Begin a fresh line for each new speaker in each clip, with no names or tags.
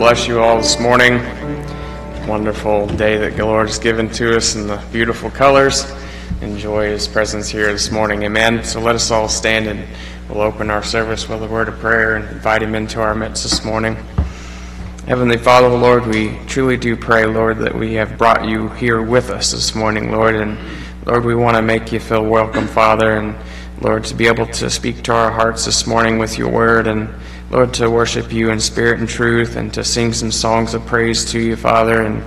bless you all this morning. Wonderful day that the Lord has given to us in the beautiful colors. Enjoy His presence here this morning. Amen. So let us all stand and we'll open our service with a word of prayer and invite Him into our midst this morning. Heavenly Father, Lord, we truly do pray, Lord, that we have brought you here with us this morning, Lord. And Lord, we want to make you feel welcome, Father. And Lord, to be able to speak to our hearts this morning with your word and Lord, to worship you in spirit and truth and to sing some songs of praise to you, Father. And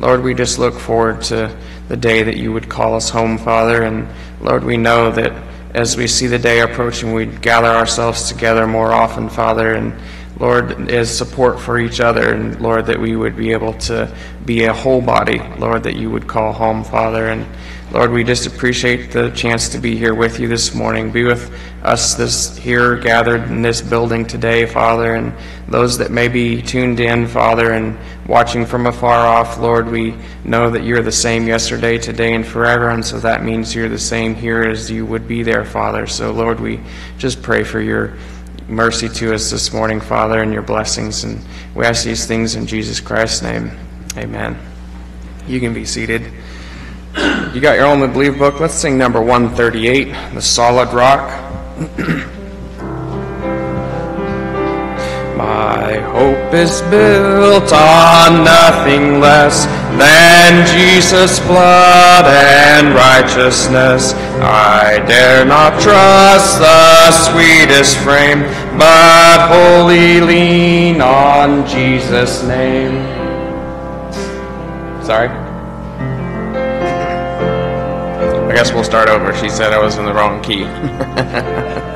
Lord, we just look forward to the day that you would call us home, Father. And Lord, we know that as we see the day approaching, we'd gather ourselves together more often, Father. And Lord, as support for each other, and Lord, that we would be able to be a whole body, Lord, that you would call home, Father. And Lord, we just appreciate the chance to be here with you this morning. Be with us this here gathered in this building today, Father, and those that may be tuned in, Father, and watching from afar off, Lord, we know that you're the same yesterday, today, and forever, and so that means you're the same here as you would be there, Father. So, Lord, we just pray for your mercy to us this morning, Father, and your blessings, and we ask these things in Jesus Christ's name. Amen. You can be seated. You got your only believe book? Let's sing number 138, The Solid Rock. My hope is built on nothing less than Jesus' blood and righteousness. I dare not trust the sweetest frame, but wholly lean on Jesus' name. Sorry? I guess we'll start over. She said I was in the wrong key.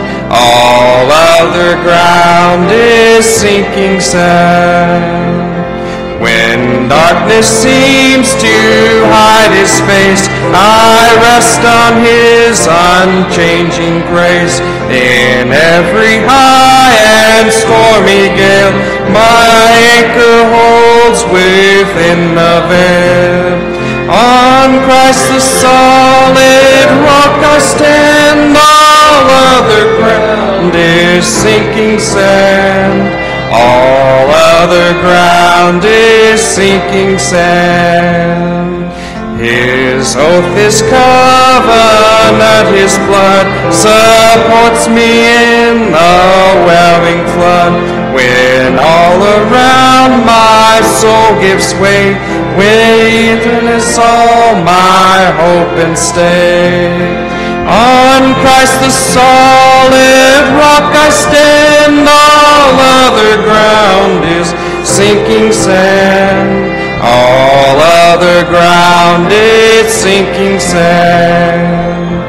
All other ground is sinking sand. When darkness seems to hide his face, I rest on his unchanging grace. In every high and stormy gale, my anchor holds within the veil. On Christ the solid rock I stand, all other ground is sinking sand. All other ground is sinking sand. His oath, His covenant, His blood supports me in the whelming flood. When all around my soul gives way, Wilderness all my hope and stay. On Christ the solid rock I stand, all other ground is sinking sand. All other ground is sinking sand.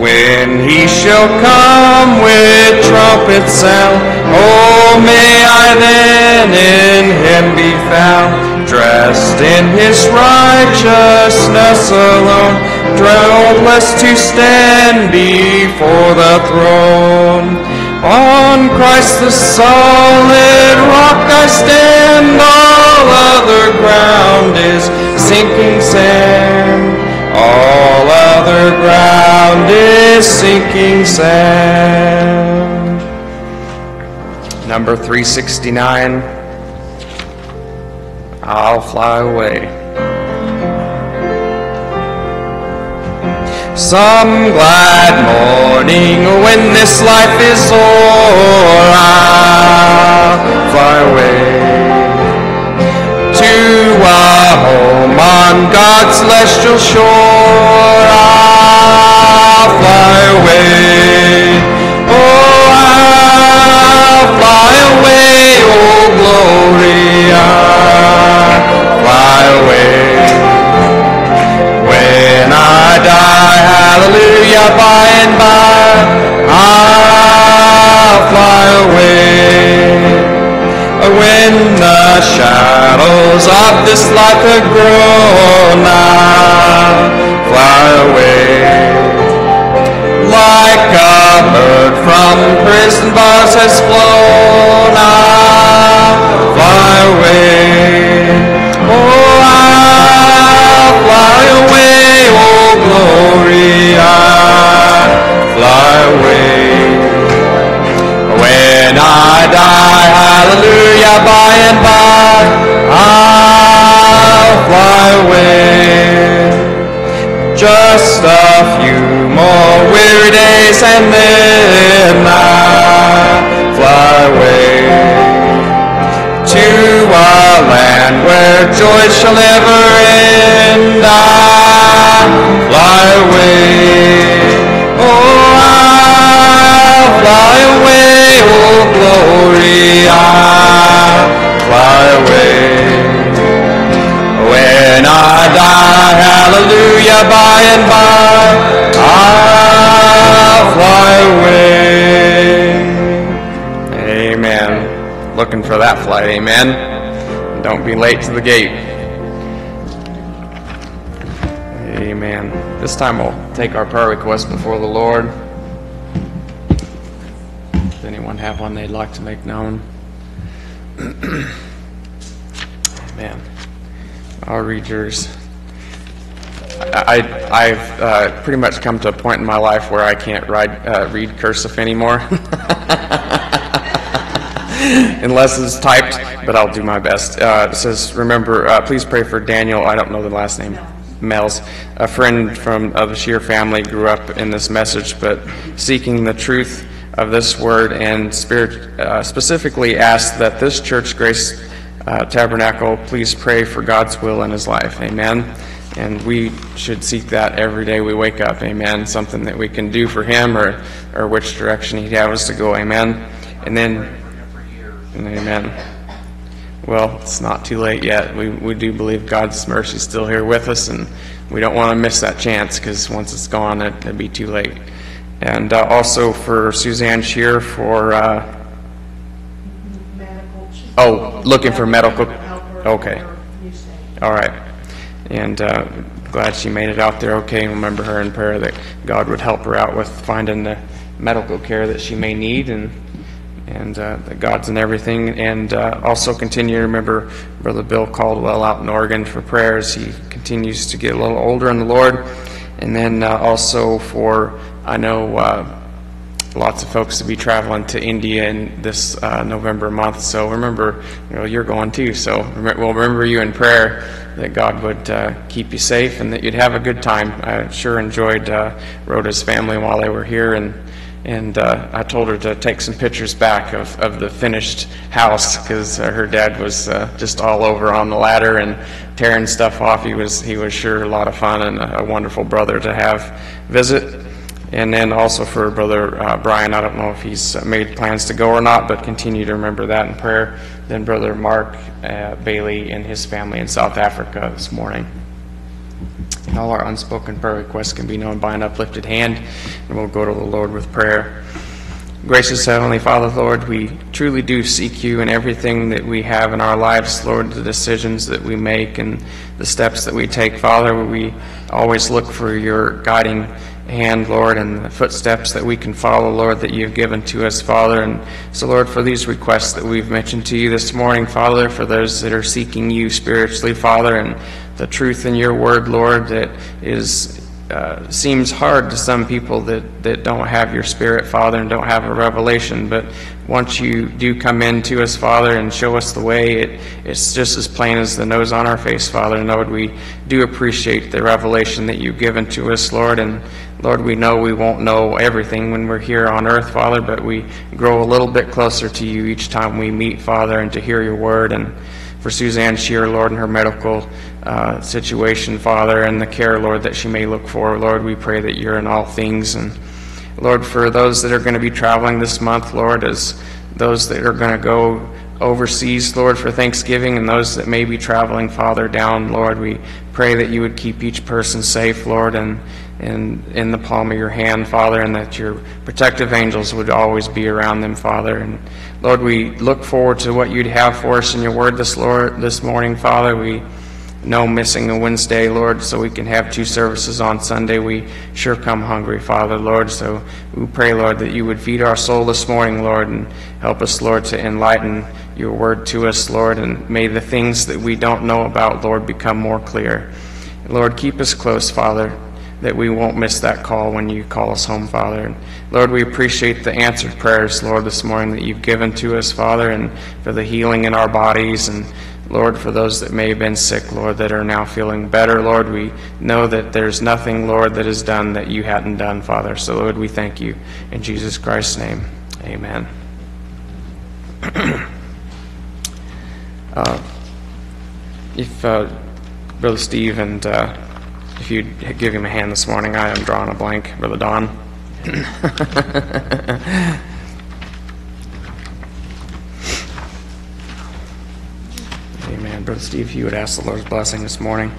When he shall come with trumpet sound, oh may I then in him be found dressed in his righteousness alone, blessed to stand before the throne. On Christ the solid rock I stand, all other ground is sinking sand. All other ground is sinking sand. Number 369. I'll fly away. Some glad morning when this life is o'er, I'll fly away to a home on God's celestial shore. I'll fly away. Oh, I'll fly away, oh glory fly this life have grown up. Fly away. Like a bird from prison bars has flown up. Fly away. Fly away. Oh, glory. I'll fly away. When I die, hallelujah, by and by, I'll fly away. Just a few more weary days and then I'll fly away to a land where joy shall never end. I'll fly away. Oh, I'll fly away. Oh, glory. I'll fly away. When I die, hallelujah, by and by, I'll fly away.
Amen. Looking for that flight, amen. Don't be late to the gate. Amen. This time we'll take our prayer request before the Lord. Does anyone have one they'd like to make known? Amen. I'll read yours. I, I've uh, pretty much come to a point in my life where I can't ride, uh, read cursive anymore. Unless it's typed, but I'll do my best. Uh, it says, remember, uh, please pray for Daniel, I don't know the last name, Mel's, a friend from uh, the Shear family, grew up in this message, but seeking the truth of this word and spirit, uh, specifically asked that this church, Grace uh, Tabernacle, please pray for God's will in his life. Amen. And we should seek that every day we wake up. Amen. Something that we can do for him or, or which direction he'd have us to go. Amen. And then, amen. Well, it's not too late yet. We, we do believe God's mercy is still here with us, and we don't want to miss that chance because once it's gone, it, it'd be too late. And uh, also for Suzanne Shear for. Uh,
medical.
Oh, looking for medical- okay.
with her new state.
All right. And uh, glad she made it out there okay. And remember her in prayer that God would help her out with finding the medical care that she may need and and uh, that God's in everything. And uh, also continue to remember Brother Bill Caldwell out in Oregon for prayers. He continues to get a little older in the Lord. And then uh, also for, I know uh, lots of folks to be traveling to India in this uh, November month. So remember, you know, you're going too. So we'll remember you in prayer that God would uh, keep you safe and that you'd have a good time. I sure enjoyed Rhoda's family while they were here and. And uh, I told her to take some pictures back of, of the finished house because uh, her dad was uh, just all over on the ladder and tearing stuff off. He was he was sure a lot of fun and a, a wonderful brother to have visit. And then also for Brother uh, Brian, I don't know if he's made plans to go or not, but continue to remember that in prayer. Then Brother Mark uh, Bailey and his family in South Africa this morning. And all our unspoken prayer requests can be known by an uplifted hand, and we'll go to the Lord with prayer. Gracious Heavenly Father, Lord, we truly do seek you in everything that we have in our lives, Lord, the decisions that we make and the steps that we take, Father. We always look for your guiding hand, Lord, and the footsteps that we can follow, Lord, that you've given to us, Father. And so, Lord, for these requests that we've mentioned to you this morning, Father, for those that are seeking you spiritually, Father, and the truth in your word, Lord, that is uh, seems hard to some people that, that don't have your spirit, Father, and don't have a revelation. But once you do come in to us, Father, and show us the way, it, it's just as plain as the nose on our face, Father. And Lord, we do appreciate the revelation that you've given to us, Lord. And Lord, we know we won't know everything when we're here on earth, Father, but we grow a little bit closer to you each time we meet, Father, and to hear your word. And for Suzanne Shear, Lord, and her medical uh, situation, Father, and the care, Lord, that she may look for. Lord, we pray that you're in all things. And Lord, for those that are going to be traveling this month, Lord, as those that are going to go overseas, Lord, for Thanksgiving, and those that may be traveling, Father, down, Lord, we pray that you would keep each person safe, Lord, and
in, in the palm of your hand, Father, and that your protective angels would always be around them, Father. And Lord, we look forward to what you'd have for us in your word this, Lord, this morning, Father. We know missing a Wednesday, Lord, so we can have two services on Sunday. We sure come hungry, Father, Lord. So we pray, Lord, that you would feed our soul this morning, Lord, and help us, Lord, to enlighten your word to us, Lord, and may the things that we don't know about, Lord, become more clear. Lord, keep us close, Father, that we won't miss that call when you call us home, Father. And Lord, we appreciate the answered prayers, Lord, this morning that you've given to us, Father, and for the healing in our bodies and Lord, for those that may have been sick, Lord, that are now feeling better, Lord, we know that there's nothing, Lord, that is done that you hadn't done, Father. So, Lord, we thank you. In Jesus Christ's name, amen. uh, if uh, Brother Steve and uh, if you'd give him a hand this morning, I am drawing a blank. Brother Don. Amen. Brother Steve, if you would ask the Lord's blessing this morning.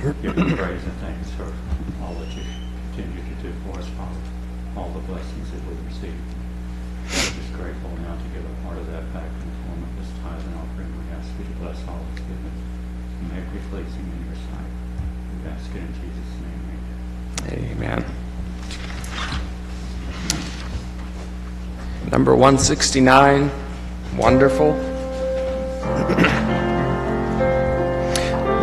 Give you praise and thanks Amen.
Number 169, wonderful.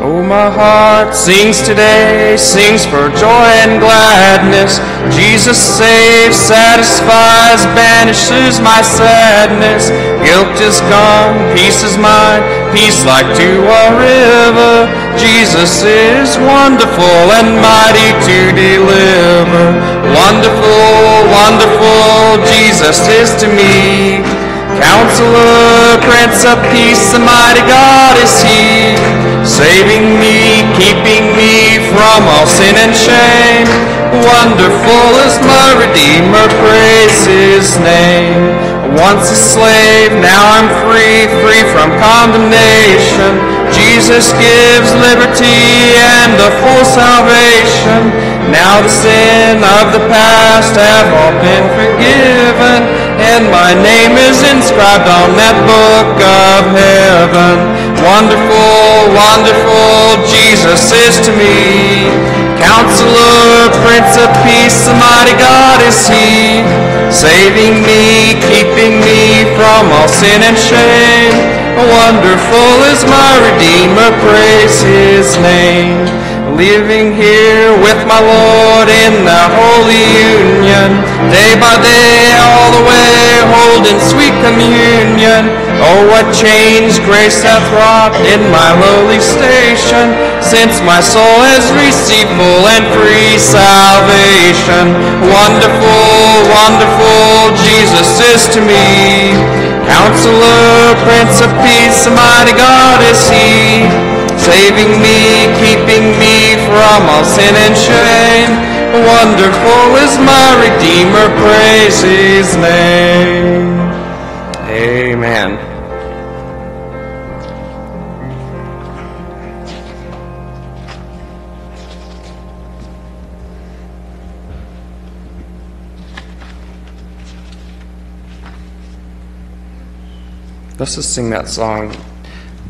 Oh, my heart sings today, sings for joy and gladness. Jesus saves, satisfies, banishes my sadness. Guilt is gone, peace is mine, peace like to a river. Jesus is wonderful and mighty to deliver. Wonderful, wonderful, Jesus is to me. Counselor, Prince of Peace, the mighty God is He, saving me, keeping me from all sin and shame. Wonderful is my Redeemer, praise His name. Once a slave, now I'm free, free from condemnation. Jesus gives liberty and a full salvation. Now the sin of the past have all been forgiven, and my name is inscribed on that book of heaven. Wonderful, wonderful, Jesus is to me. Counselor, Prince of Peace, the mighty God is He, saving me, keeping me from all sin and shame. Wonderful is my Redeemer, praise His name living here with my Lord in the holy union, day by day, all the way, holding sweet communion. Oh, what change grace hath wrought in my lowly station, since my soul has received full and free salvation. Wonderful, wonderful, Jesus is to me. Counselor, Prince of Peace, mighty God is He saving me, keeping me from all sin and shame. Wonderful is my Redeemer, praise His name. Amen. Let's just sing that song,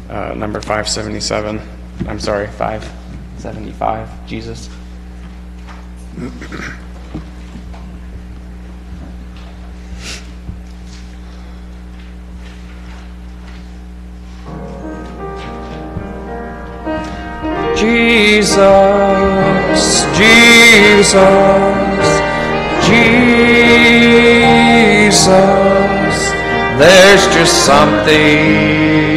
uh, number 577. I'm sorry, 575, Jesus. Jesus, Jesus, Jesus. There's just something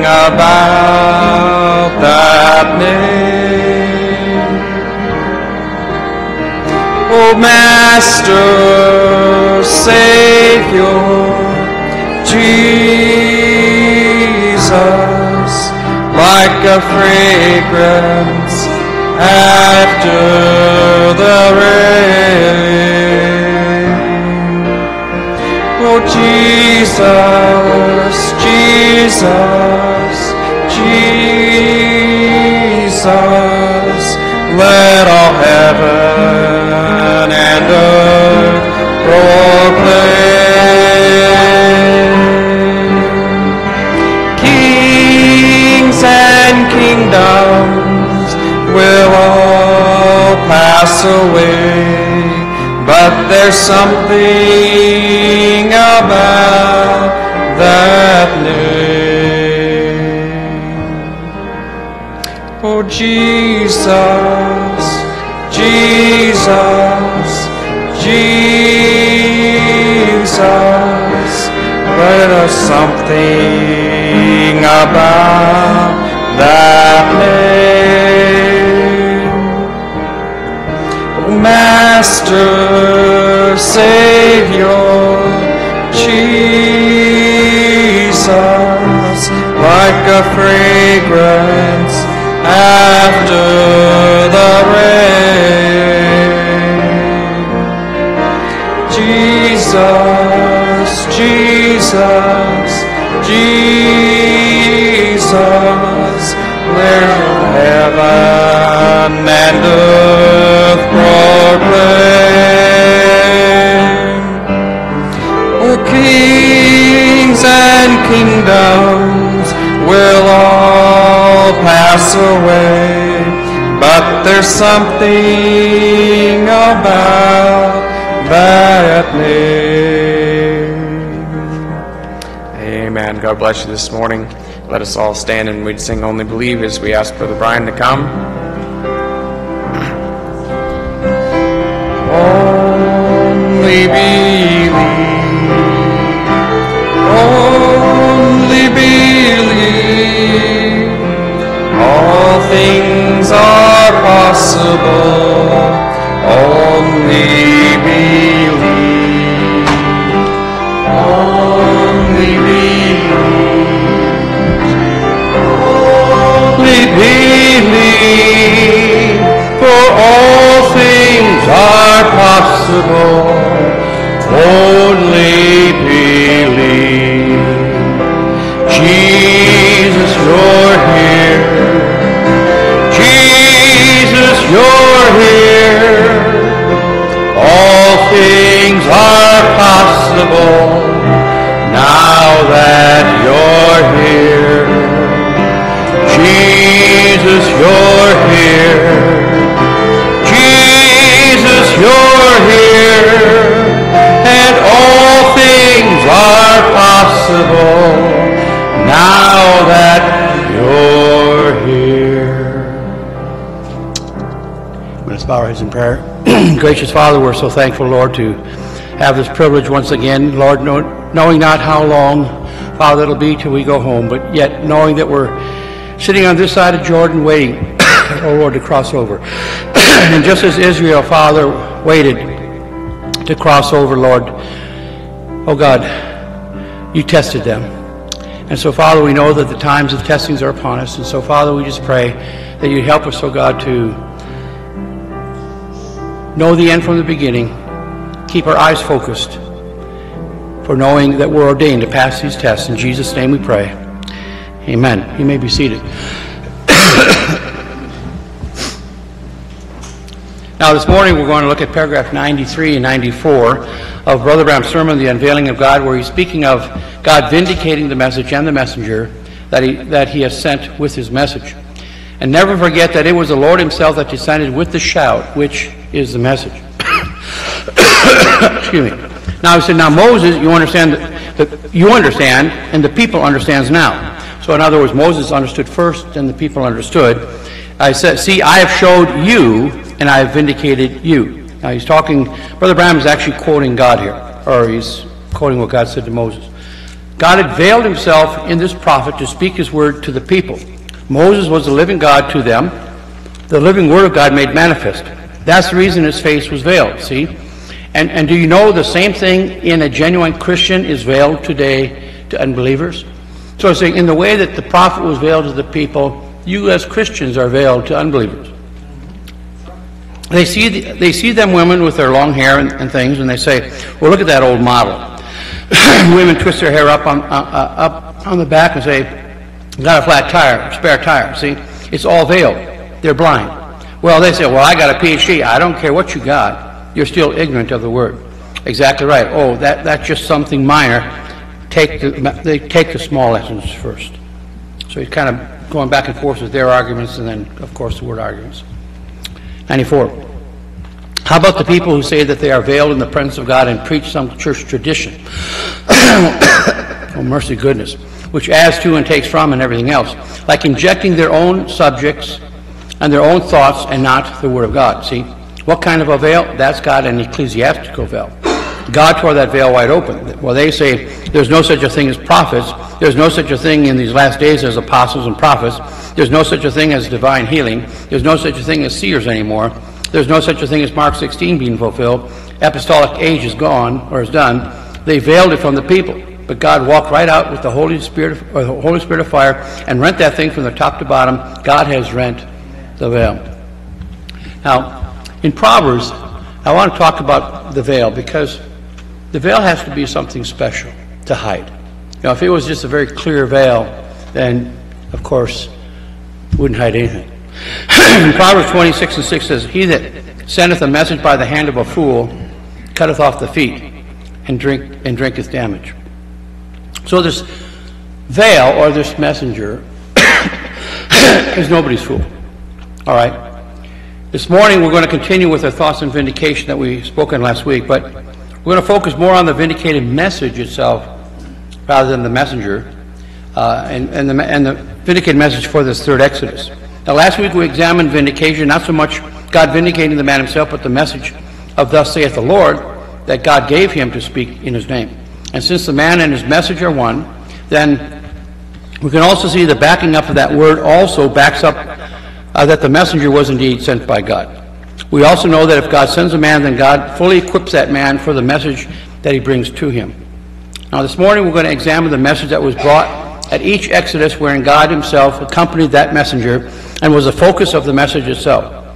about that name. Oh, Master, Savior, Jesus, like a fragrance after the rain. Oh Jesus, Jesus, Jesus, let all heaven and earth proclaim. Kings and kingdoms will all pass away, but there's something about that name. Jesus, Jesus, Jesus, there's something about that name. Oh Master, Savior, Jesus, like a fragrance after the rain. Jesus, Jesus, Jesus, there's heaven and earth proclaim. The kings and kingdoms will all pass away, but there's something about that name.
Amen. God bless you this morning. Let us all stand and we'd sing Only Believe as we ask Brother Brian to come.
Only believe, things are possible. Only believe, only believe, only believe, for all things are possible. Only believe. Jesus, you're here. All things are possible now that you're here. Jesus, you're here. Jesus, you're here. And all things are possible now that
bow our heads in prayer. Gracious Father, we're so thankful, Lord, to have this privilege once again, Lord, know, knowing not how long, Father, it'll be till we go home, but yet knowing that we're sitting on this side of Jordan waiting, oh Lord, to cross over. and just as Israel, Father, waited to cross over, Lord, oh God, you tested them. And so, Father, we know that the times of testings are upon us. And so, Father, we just pray that you help us, oh God, to know the end from the beginning, keep our eyes focused for knowing that we're ordained to pass these tests. In Jesus' name we pray. Amen. You may be seated. now, this morning we're going to look at paragraph 93 and 94 of Brother Branham's sermon, The Unveiling of God, where he's speaking of God vindicating the message and the messenger that he, that he has sent with his message. And never forget that it was the Lord himself that descended with the shout, which is the message. Excuse me. Now he said, now Moses, you understand, that you understand, and the people understands now. So in other words, Moses understood first, and the people understood. I said, see, I have showed you, and I have vindicated you. Now he's talking, Brother Branham is actually quoting God here, or he's quoting what God said to Moses. God had veiled himself in this prophet to speak his word to the people. Moses was the living God to them, the living word of God made manifest. That's the reason his face was veiled, see? And, and do you know the same thing in a genuine Christian is veiled today to unbelievers? So it's saying in the way that the prophet was veiled to the people, you as Christians are veiled to unbelievers. They see, the, they see them women with their long hair and, and things, and they say, well, look at that old model. women twist their hair up on, uh, uh, up on the back and say, got a flat tire, spare tire. See, it's all veiled. They're blind. Well, they say, well, I got a PhD. I don't care what you got. You're still ignorant of the word. Exactly right. Oh, that, that's just something minor. Take the, they take the small lessons first. So he's kind of going back and forth with their arguments and then, of course, the word arguments. 94. How about the people who say that they are veiled in the presence of God and preach some church tradition? oh, mercy goodness. Which adds to and takes from and everything else. Like injecting their own subjects and their own thoughts and not the Word of God. See? What kind of a veil? That's God an ecclesiastical veil. God tore that veil wide open. Well, they say there's no such a thing as prophets. There's no such a thing in these last days as apostles and prophets. There's no such a thing as divine healing. There's no such a thing as seers anymore. There's no such a thing as Mark 16 being fulfilled. Apostolic age is gone or is done. They veiled it from the people. But God walked right out with the Holy Spirit, or the Holy Spirit of fire, and rent that thing from the top to bottom. God has rent the veil. Now, in Proverbs, I want to talk about the veil because the veil has to be something special to hide. You know, if it was just a very clear veil, then, of course, wouldn't hide anything. Proverbs 26 and 6 says, He that sendeth a message by the hand of a fool cutteth off the feet and drink and drinketh damage. So this veil or this messenger is nobody's fool. All right. This morning we're going to continue with our thoughts on vindication that we spoke on last week, but we're going to focus more on the vindicated message itself rather than the messenger uh, and, and, the, and the vindicated message for this third Exodus. Now, last week we examined vindication, not so much God vindicating the man himself, but the message of Thus saith the Lord that God gave him to speak in his name. And since the man and his message are one, then we can also see the backing up of that word also backs up uh, that the messenger was indeed sent by God. We also know that if God sends a man, then God fully equips that man for the message that he brings to him. Now, this morning we're going to examine the message that was brought at each Exodus, wherein God himself accompanied that messenger and was the focus of the message itself.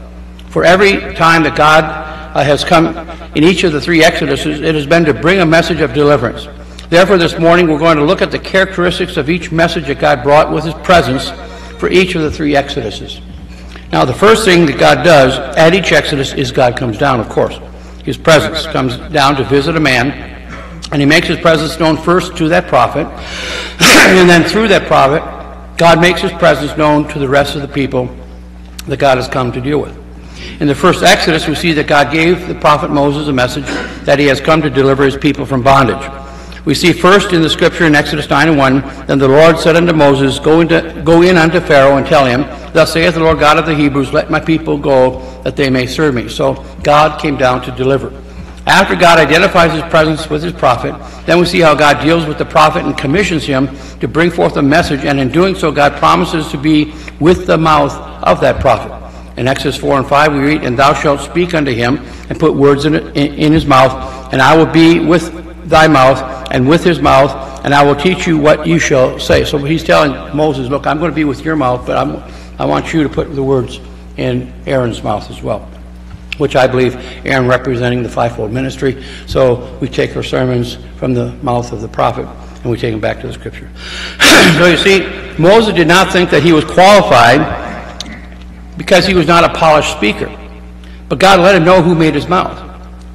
For every time that God uh, has come in each of the three Exoduses, it has been to bring a message of deliverance. Therefore, this morning we're going to look at the characteristics of each message that God brought with his presence for each of the three Exoduses. Now, the first thing that God does at each Exodus is God comes down, of course. His presence comes down to visit a man, and he makes his presence known first to that prophet, and then through that prophet, God makes his presence known to the rest of the people that God has come to deal with. In the first Exodus, we see that God gave the prophet Moses a message that he has come to deliver his people from bondage. We see first in the scripture in Exodus 9 and 1, Then the Lord said unto Moses, Go, into, go in unto Pharaoh and tell him, Thus saith the Lord God of the Hebrews, Let my people go, that they may serve me. So God came down to deliver. After God identifies his presence with his prophet, then we see how God deals with the prophet and commissions him to bring forth a message, and in doing so, God promises to be with the mouth of that prophet. In Exodus 4 and 5, we read, And thou shalt speak unto him, and put words in, in, in his mouth, and I will be with thy mouth, and with his mouth, and I will teach you what you shall say. So he's telling Moses, Look, I'm going to be with your mouth, but I'm, I want you to put the words in Aaron's mouth as well which I believe Aaron representing the fivefold ministry. So we take our sermons from the mouth of the prophet and we take them back to the scripture. so you see, Moses did not think that he was qualified because he was not a polished speaker. But God let him know who made his mouth.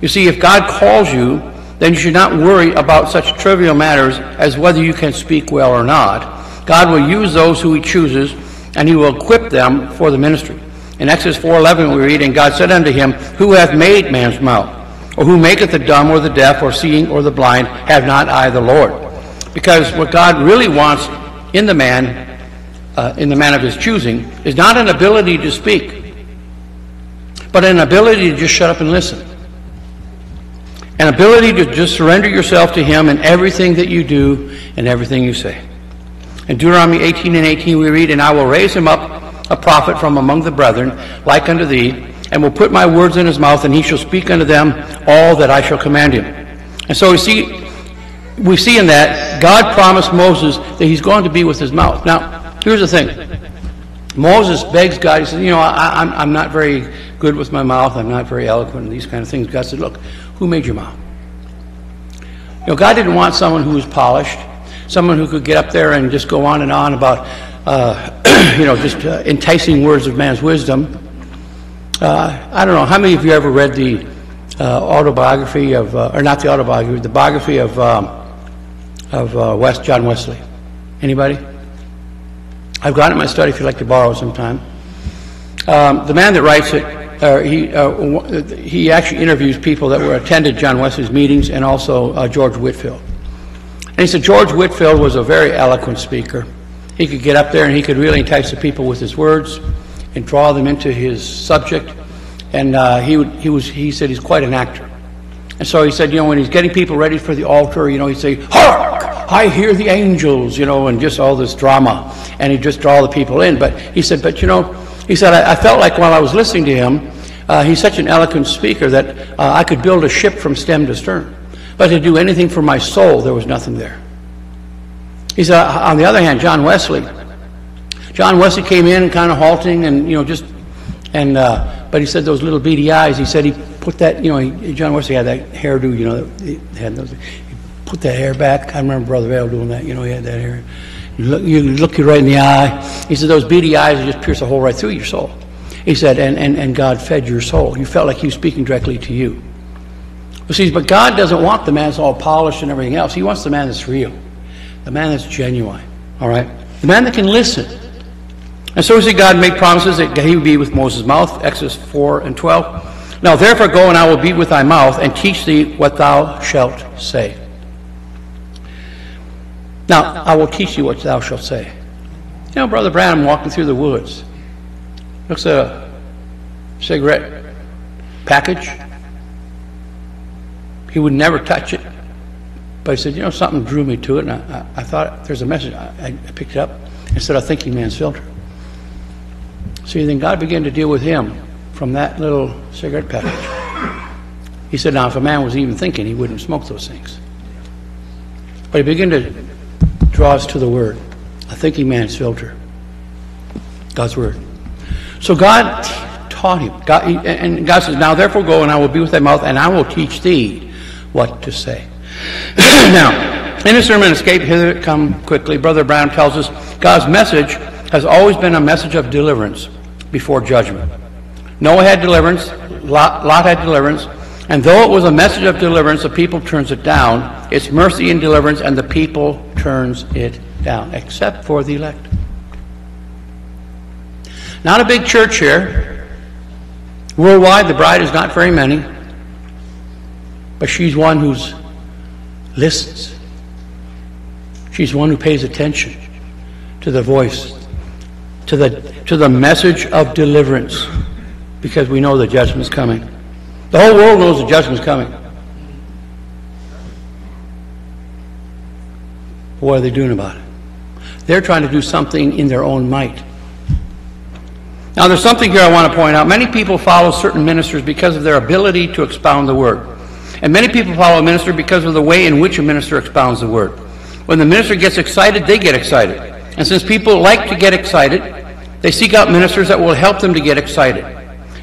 You see, if God calls you, then you should not worry about such trivial matters as whether you can speak well or not. God will use those who he chooses, and he will equip them for the ministry. In Exodus 4.11 we read, And God said unto him, Who hath made man's mouth? Or who maketh the dumb or the deaf or seeing or the blind? Have not I the Lord? Because what God really wants in the man, uh, in the man of his choosing, is not an ability to speak, but an ability to just shut up and listen. An ability to just surrender yourself to him in everything that you do and everything you say. In Deuteronomy 18 and 18 we read, And I will raise him up a prophet from among the brethren, like unto thee, and will put my words in his mouth, and he shall speak unto them all that I shall command him. And so we see, we see in that God promised Moses that he's going to be with his mouth. Now, here's the thing. Moses begs God, he says, you know, I, I'm, I'm not very good with my mouth, I'm not very eloquent, and these kind of things. God said, look, who made your mouth? You know, God didn't want someone who was polished, someone who could get up there and just go on and on about uh, you know, just uh, enticing words of man's wisdom. uh, I don't know, how many of you ever read the uh, autobiography of, uh, or not the autobiography, the biography of, um, of uh, West, John Wesley? Anybody? I've got it in my study if you'd like to borrow sometime. Um, the man that writes it, uh, he, uh, he actually interviews people that were attended John Wesley's meetings and also uh, George Whitefield. And he said George Whitefield was a very eloquent speaker. He could get up there and he could really entice the people with his words and draw them into his subject. And uh, he, would, he, was, he said he's quite an actor. And so he said, you know, when he's getting people ready for the altar, you know, he'd say, Hark! I hear the angels, you know, and just all this drama. And he'd just draw the people in. But he said, but you know, he said, I, I felt like while I was listening to him, uh, he's such an eloquent speaker that uh, I could build a ship from stem to stern. But to do anything for my soul, there was nothing there. He said, on the other hand, John Wesley, John Wesley came in kind of halting and, you know, just, and, uh, but he said those little beady eyes, he said he put that, you know, he, John Wesley had that hairdo, you know, he had those, he put that hair back. I remember Brother Vayle doing that, you know, he had that hair. You look, you look you right in the eye. He said those beady eyes would just pierce a hole right through your soul. He said, and, and, and God fed your soul. You felt like he was speaking directly to you. But see, but God doesn't want the man that's all polished and everything else. He wants the man that's real, the man that's genuine. All right, the man that can listen. And so see, God made promises that He would be with Moses' mouth. Exodus four and twelve. Now therefore go and I will be with thy mouth and teach thee what thou shalt say. Now I will teach you what thou shalt say. You know, Brother Branham walking through the woods. Looks at a cigarette package. He would never touch it. But he said, you know, something drew me to it, and I, I, I thought there's a message. I, I picked it up instead of thinking man's filter. See, then God began to deal with him from that little cigarette package. He said, now, if a man was even thinking, he wouldn't smoke those things. But he began to draw us to the Word, a thinking man's filter, God's Word. So God taught him. God, and God says, Now therefore go, and I will be with thy mouth, and I will teach thee what to say. now, in the sermon, Escape Hither, Come Quickly, Brother Branham tells us God's message has always been a message of deliverance before judgment. Noah had deliverance, Lot, Lot had deliverance, and though it was a message of deliverance, the people turns it down. It's mercy and deliverance, and the people turns it down, except for the elect. Not a big church here. Worldwide, the bride is not very many, but she's one who's listens. She's one who pays attention to the voice, to the to the message of deliverance, because we know the judgment's coming. The whole world knows the judgment's coming. What are they doing about it? They're trying to do something in their own might. Now, there's something here I want to point out. Many people follow certain ministers because of their ability to expound the word. And many people follow a minister because of the way in which a minister expounds the word. When the minister gets excited, they get excited. And since people like to get excited, they seek out ministers that will help them to get excited.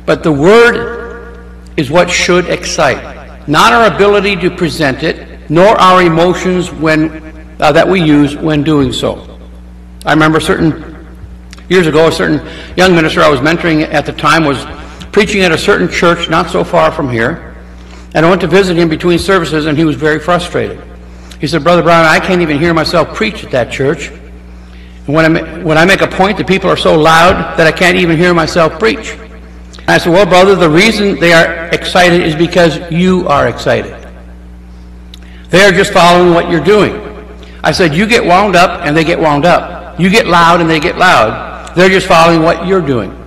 But the word is what should excite, not our ability to present it, nor our emotions when, uh, that we use when doing so. I remember certain years ago, a certain young minister I was mentoring at the time was preaching at a certain church not so far from here. And I went to visit him between services, and he was very frustrated. He said, Brother Brown, I can't even hear myself preach at that church. And when I, when I make a point, the people are so loud that I can't even hear myself preach. And I said, Well, brother, the reason they are excited is because you are excited. They are just following what you're doing. I said, You get wound up, and they get wound up. You get loud, and they get loud. They're just following what you're doing.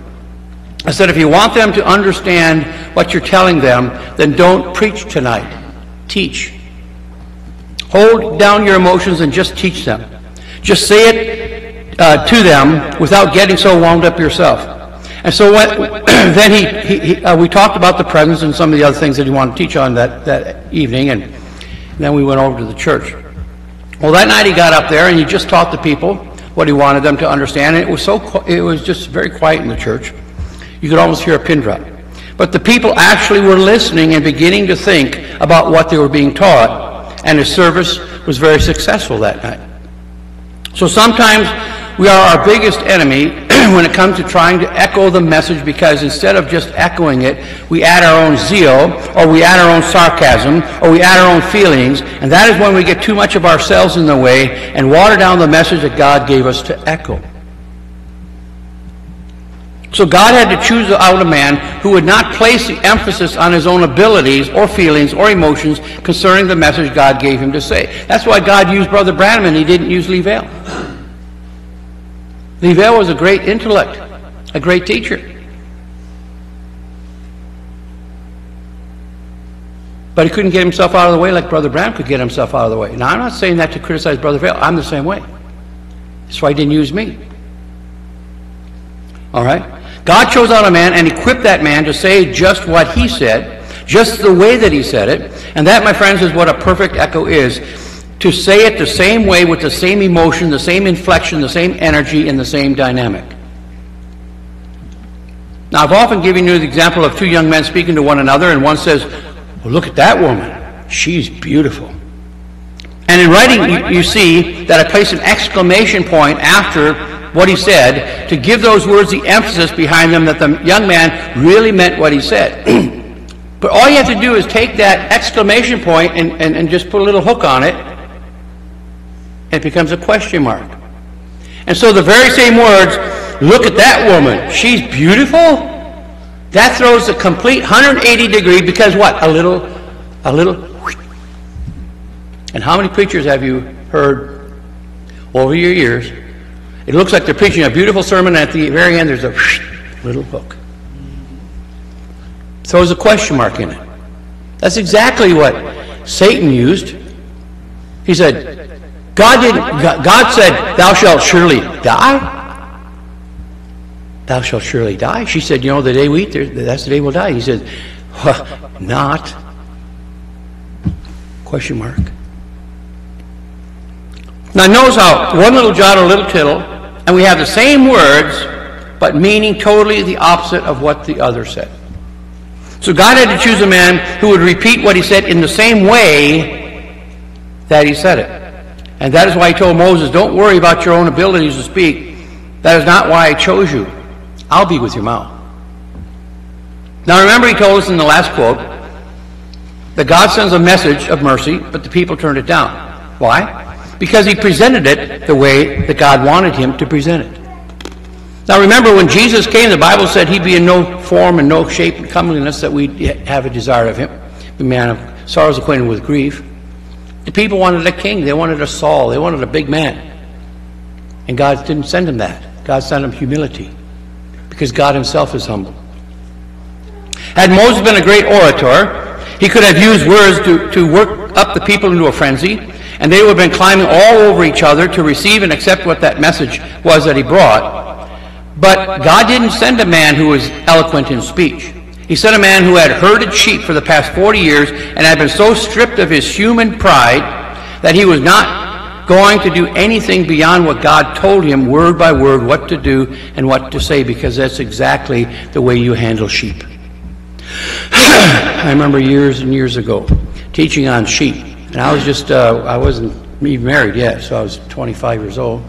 I said, if you want them to understand what you're telling them, then don't preach tonight. Teach. Hold down your emotions and just teach them. Just say it uh, to them without getting so wound up yourself. And so when, then he, he, he uh, we talked about the presence and some of the other things that he wanted to teach on that, that evening, and then we went over to the church. Well, that night he got up there and he just taught the people what he wanted them to understand, and it was so it was just very quiet in the church. You could almost hear a pin drop. But the people actually were listening and beginning to think about what they were being taught, and his service was very successful that night. So sometimes we are our biggest enemy when it comes to trying to echo the message because instead of just echoing it, we add our own zeal, or we add our own sarcasm, or we add our own feelings, and that is when we get too much of ourselves in the way and water down the message that God gave us to echo. So God had to choose out a man who would not place the emphasis on his own abilities or feelings or emotions concerning the message God gave him to say. That's why God used Brother Branham and he didn't use Lee Vayle. Vayle was a great intellect, a great teacher. But he couldn't get himself out of the way like Brother Branham could get himself out of the way. Now, I'm not saying that to criticize Brother Vayle. I'm the same way. That's why he didn't use me. All right? God chose out a man and equipped that man to say just what he said, just the way that he said it. And that, my friends, is what a perfect echo is. To say it the same way with the same emotion, the same inflection, the same energy, and the same dynamic. Now, I've often given you the example of two young men speaking to one another, and one says, Well, look at that woman. She's beautiful. And in writing, you, you see that I place an exclamation point after what he said to give those words the emphasis behind them that the young man really meant what he said. but all you have to do is take that exclamation point and, and, and just put a little hook on it, it becomes a question mark. And so the very same words, look at that woman, she's beautiful. That throws a complete 180 degree because what? A little, a little. And how many preachers have you heard over your years it looks like they're preaching a beautiful sermon, and at the very end, there's a little hook. Throws a question mark in it. That's exactly what Satan used. He said, God did God said, Thou shalt surely die. Thou shalt surely die. She said, You know, the day we eat, that's the day we'll die. He said, Not. Question mark. Now, notice how one little jot, a little tittle, and we have the same words, but meaning totally the opposite of what the other said. So God had to choose a man who would repeat what he said in the same way that he said it. And that is why he told Moses, Don't worry about your own abilities to speak. That is not why I chose you. I'll be with your mouth. Now remember, he told us in the last quote that God sends a message of mercy, but the people turned it down. Why? because he presented it the way that God wanted him to present it. Now remember, when Jesus came, the Bible said he'd be in no form and no shape and comeliness that we have a desire of him, the man of sorrows acquainted with grief. The people wanted a king. They wanted a Saul. They wanted a big man. And God didn't send him that. God sent him humility because God himself is humble. Had Moses been a great orator, he could have used words to, to work up the people into a frenzy and they would have been climbing all over each other to receive and accept what that message was that he brought. But God didn't send a man who was eloquent in speech. He sent a man who had herded sheep for the past 40 years and had been so stripped of his human pride that he was not going to do anything beyond what God told him, word by word, what to do and what to say, because that's exactly the way you handle sheep. I remember years and years ago teaching on sheep. And I was just, uh, I wasn't even married yet, so I was 25 years old.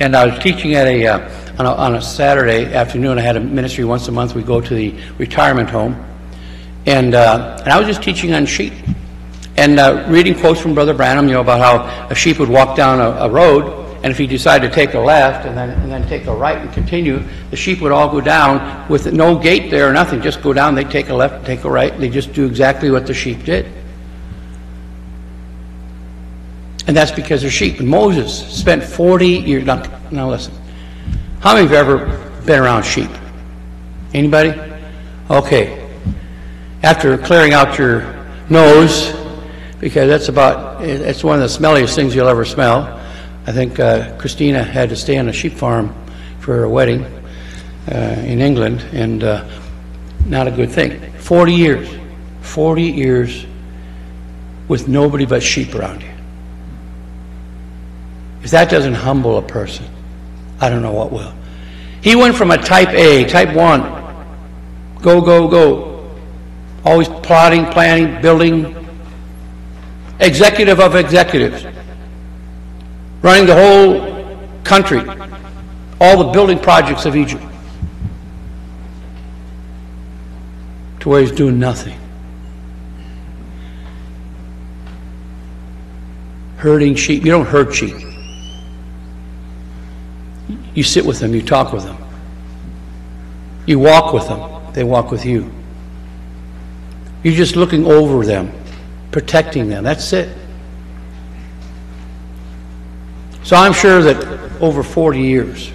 And I was teaching at a, uh, on a, on a Saturday afternoon. I had a ministry once a month. We go to the retirement home. And, uh, and I was just teaching on sheep. And uh, reading quotes from Brother Branham, you know, about how a sheep would walk down a, a road and if he decided to take a left and then, and then take a right and continue, the sheep would all go down with no gate there or nothing. Just go down, they take a left, take a right. They just do exactly what the sheep did. And that's because they're sheep. And Moses spent 40 years. Now, now listen. How many of you have ever been around sheep? Anybody? Okay. After clearing out your nose, because that's about, it's one of the smelliest things you'll ever smell. I think uh, Christina had to stay on a sheep farm for a wedding uh, in England, and uh, not a good thing. 40 years. 40 years with nobody but sheep around you. If that doesn't humble a person, I don't know what will. He went from a type A, type 1, go, go, go, always plotting, planning, building, executive of executives, running the whole country, all the building projects of Egypt, to where he's doing nothing. Herding sheep. You don't herd sheep. You sit with them, you talk with them. You walk with them, they walk with you. You're just looking over them, protecting them. That's it. So I'm sure that over 40 years,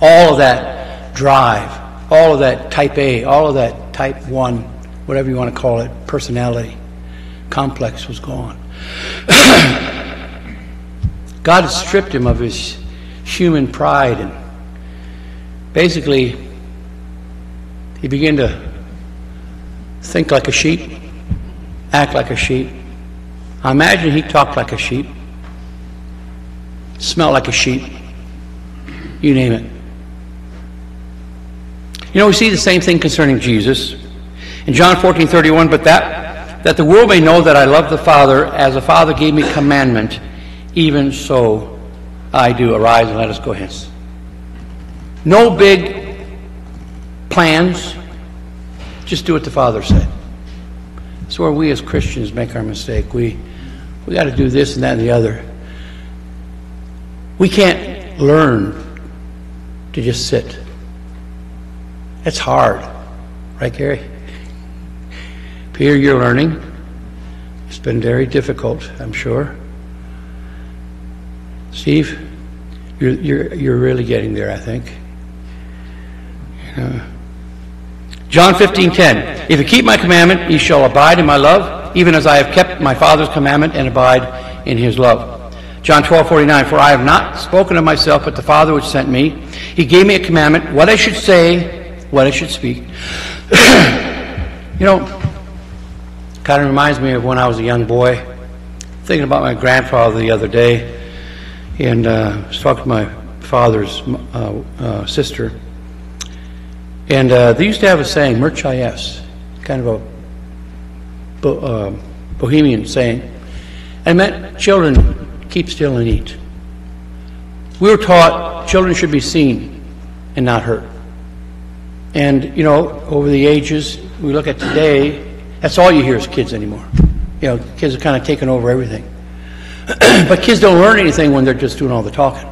all of that drive, all of that type A, all of that type 1, whatever you want to call it, personality complex was gone. God stripped him of his human pride and basically he began to think like a sheep, act like a sheep. I imagine he talked like a sheep, smelled like a sheep, you name it. You know, we see the same thing concerning Jesus. In John 14, 31, but that, that the world may know that I love the Father as the Father gave me commandment, even so I do. Arise and let us go hence. No big plans, just do what the Father said. That's where we as Christians make our mistake. We, we got to do this and that and the other. We can't learn to just sit. It's hard. Right, Gary? Peter, you're learning. It's been very difficult, I'm sure. Steve, you're, you're, you're really getting there, I think. John 15, 10. If you keep my commandment, ye shall abide in my love, even as I have kept my Father's commandment and abide in his love. John 12, 49. For I have not spoken of myself, but the Father which sent me. He gave me a commandment, what I should say, what I should speak. you know, kind of reminds me of when I was a young boy. Thinking about my grandfather the other day, and uh, I was talking to my father's uh, uh, sister. And uh, they used to have a saying, merchayes, kind of a bo- uh, bohemian saying. And meant children, keep still and eat. We were taught children should be seen and not heard. And, you know, over the ages, we look at today, that's all you hear is kids anymore. You know, kids are kind of taking over everything. but kids don't learn anything when they're just doing all the talking.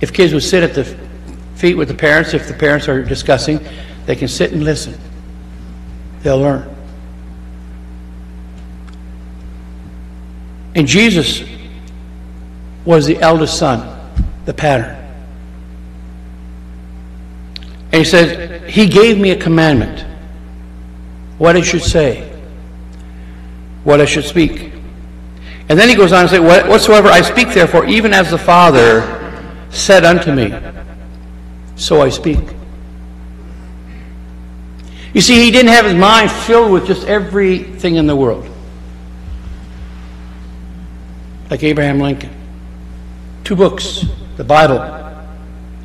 If kids would sit at the feet with the parents, if the parents are discussing, they can sit and listen. They'll learn. And Jesus was the eldest son, the pattern. And he says, He gave me a commandment what I should say, what I should speak. And then he goes on to say, Whatsoever I speak, therefore, even as the Father said unto me, so I speak. You see, he didn't have his mind filled with just everything in the world. Like Abraham Lincoln. Two books, the Bible,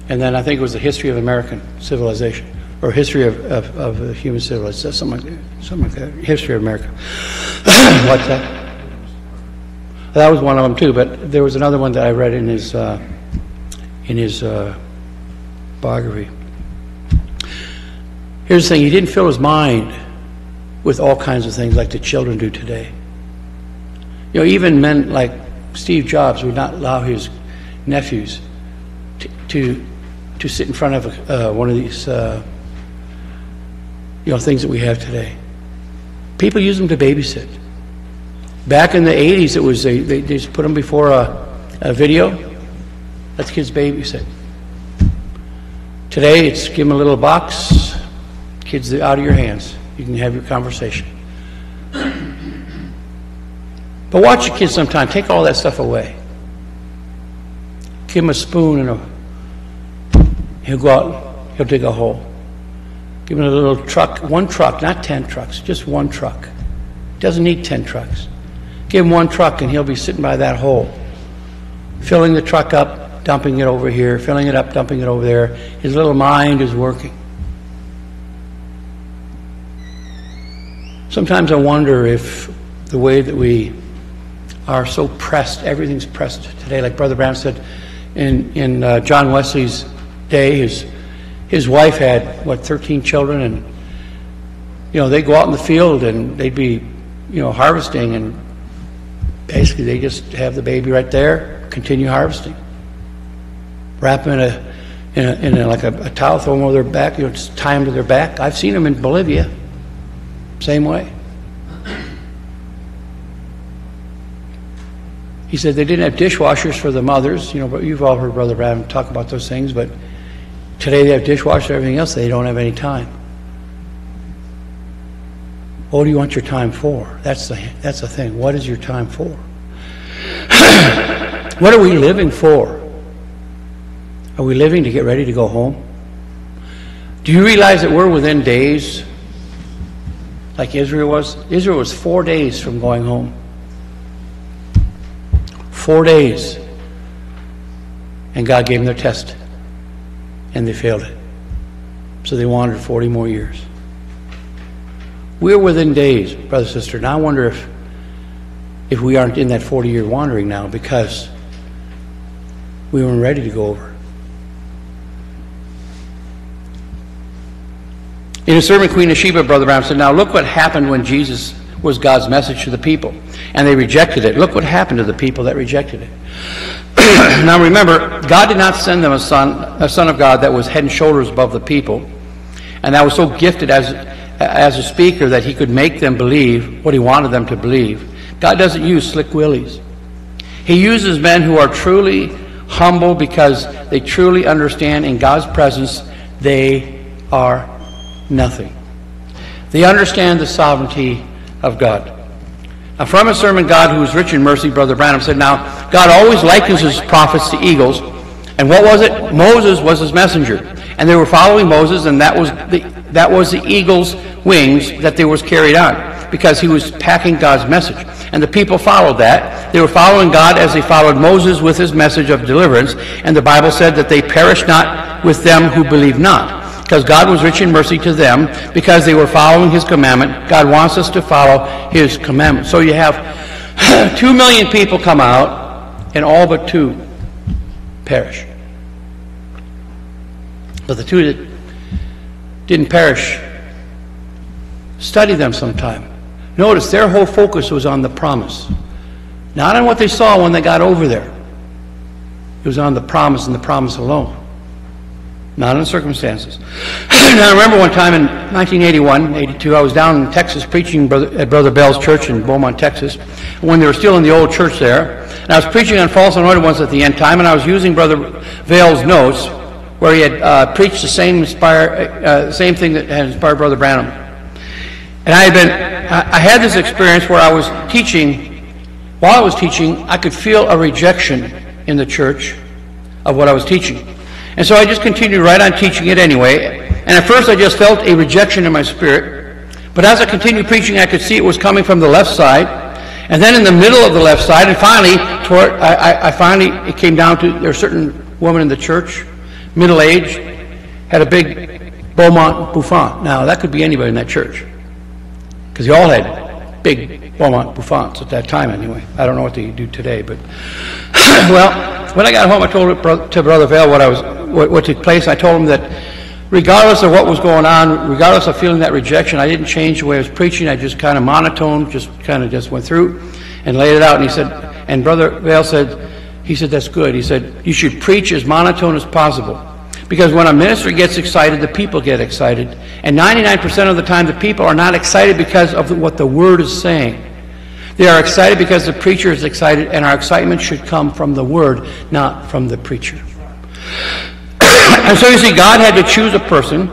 and then I think it was the history of American civilization, or history of, of, of human civilization, something like, something like that, history of America. What's that? That was one of them too, but there was another one that I read in his, uh, in his uh, biography. Here's the thing he didn't fill his mind with all kinds of things like the children do today. You know, even men like Steve Jobs would not allow his nephews to, to, to sit in front of uh, one of these, uh, you know, things that we have today. People use them to babysit. Back in the 80s, it was they, they just put them before a, a video. That's kids babysit. Today, it's give them a little box, kids out of your hands. You can have your conversation. But watch your kids sometime. Take all that stuff away. Give him a spoon and a. He'll go out. He'll dig a hole. Give him a little truck, one truck, not ten trucks, just one truck. Doesn't need ten trucks. Give him one truck, and he'll be sitting by that hole, filling the truck up, dumping it over here, filling it up, dumping it over there. His little mind is working. Sometimes I wonder if the way that we are so pressed. Everything's pressed today. Like Brother Branham said, in, in uh, John Wesley's day, his, his wife had, what, 13 children, and, you know, they'd go out in the field and they'd be, you know, harvesting, and basically they just have the baby right there, continue harvesting. Wrap them in a, in a, in a like a, a towel, throw them over their back, you know, just tie them to their back. I've seen them in Bolivia, same way. He said they didn't have dishwashers for the mothers, you know, but you've all heard Brother Branham talk about those things, but today they have dishwashers, and everything else, they don't have any time. What do you want your time for? That's the, that's the thing. What is your time for? what are we living for? Are we living to get ready to go home? Do you realize that we're within days, like Israel was? Israel was four days from going home. Four days. And God gave them their test. And they failed it. So they wandered 40 more years. We're within days, brother, sister. And I wonder if, if we aren't in that 40 year wandering now because we weren't ready to go over. In a sermon, Queen of Sheba, Brother Branham said, Now look what happened when Jesus was God's message to the people. And they rejected it. Look what happened to the people that rejected it. now remember, God did not send them a son, a son of God that was head and shoulders above the people, and that was so gifted as, as a speaker that he could make them believe what he wanted them to believe. God doesn't use slick willies. He uses men who are truly humble because they truly understand in God's presence they are nothing. They understand the sovereignty of God. Now, from a sermon, God, who is rich in mercy, Brother Branham said, Now, God always likens his prophets to eagles. And what was it? Moses was his messenger. And they were following Moses, and that was the, that was the eagle's wings that they was carried on because he was packing God's message. And the people followed that. They were following God as they followed Moses with his message of deliverance. And the Bible said that they perished not with them who believe not because God was rich in mercy to them because they were following his commandment. God wants us to follow his commandment. So you have two million people come out and all but two perish. But the two that didn't perish, study them sometime. Notice their whole focus was on the promise, not on what they saw when they got over there. It was on the promise and the promise alone not in circumstances. now, I remember one time in 1981, 82, I was down in Texas preaching at Brother Bell's church in Beaumont, Texas, when they were still in the old church there. And I was preaching on false anointed ones at the end time, and I was using Brother Vayle's notes where he had uh, preached the same, inspire, uh, same thing that had inspired Brother Branham. And I had been, I had this experience where I was teaching, while I was teaching, I could feel a rejection in the church of what I was teaching. And so I just continued right on teaching it anyway. And at first I just felt a rejection in my spirit. But as I continued preaching, I could see it was coming from the left side. And then in the middle of the left side, and finally, toward, I, I finally, it came down to, there a certain woman in the church, middle aged, had a big Beaumont bouffant. Now, that could be anybody in that church. Because they all had big Beaumont bouffants at that time anyway. I don't know what they do today, but, well, when I got home, I told to Brother Vayle what I was what, what took place. I told him that regardless of what was going on, regardless of feeling that rejection, I didn't change the way I was preaching. I just kind of monotone, just kind of just went through and laid it out. And he said, and Brother Vayle said, he said, that's good. He said, you should preach as monotone as possible. Because when a minister gets excited, the people get excited. And 99% of the time, the people are not excited because of what the word is saying. They are excited because the preacher is excited, and our excitement should come from the word, not from the preacher. And so you see, God had to choose a person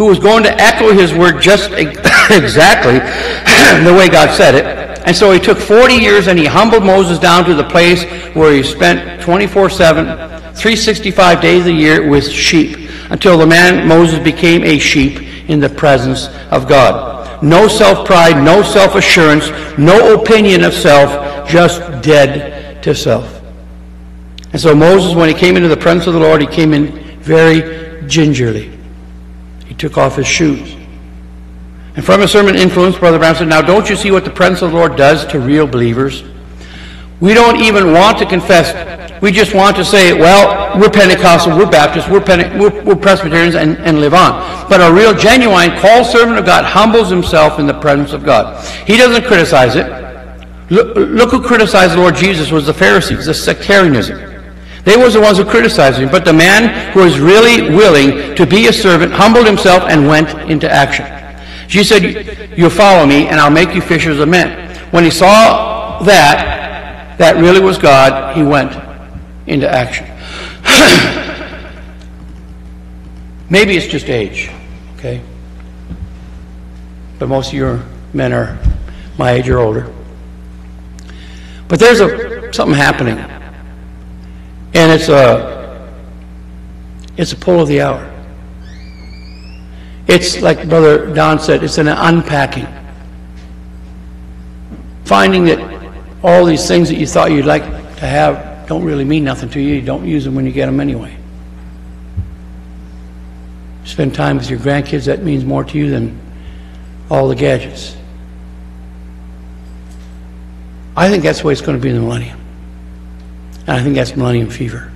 who was going to echo his word just exactly the way God said it. And so he took 40 years and he humbled Moses down to the place where he spent 24 7, 365 days a year with sheep until the man Moses became a sheep in the presence of God. No self pride, no self assurance, no opinion of self, just dead to self. And so Moses, when he came into the presence of the Lord, he came in very gingerly. Took off his shoes. And from a sermon influence, Brother Branham said, Now don't you see what the presence of the Lord does to real believers? We don't even want to confess. We just want to say, well, we're Pentecostal, we're Baptist, we're, Pente- we're, we're Presbyterians, and, and live on. But a real, genuine, called servant of God humbles himself in the presence of God. He doesn't criticize it. Look, look who criticized the Lord Jesus was the Pharisees, the sectarianism. They was the ones who criticized him. But the man who was really willing to be a servant humbled himself and went into action. Jesus said, you'll follow me and I'll make you fishers of men. When he saw that, that really was God, he went into action. Maybe it's just age, okay? But most of your men are my age or older. But there's a, something happening. And it's a, it's a pull of the hour. It's like Brother Don said, it's an unpacking. Finding that all these things that you thought you'd like to have don't really mean nothing to you. You don't use them when you get them anyway. Spend time with your grandkids, that means more to you than all the gadgets. I think that's the way it's going to be in the millennium. And I think that's millennium fever.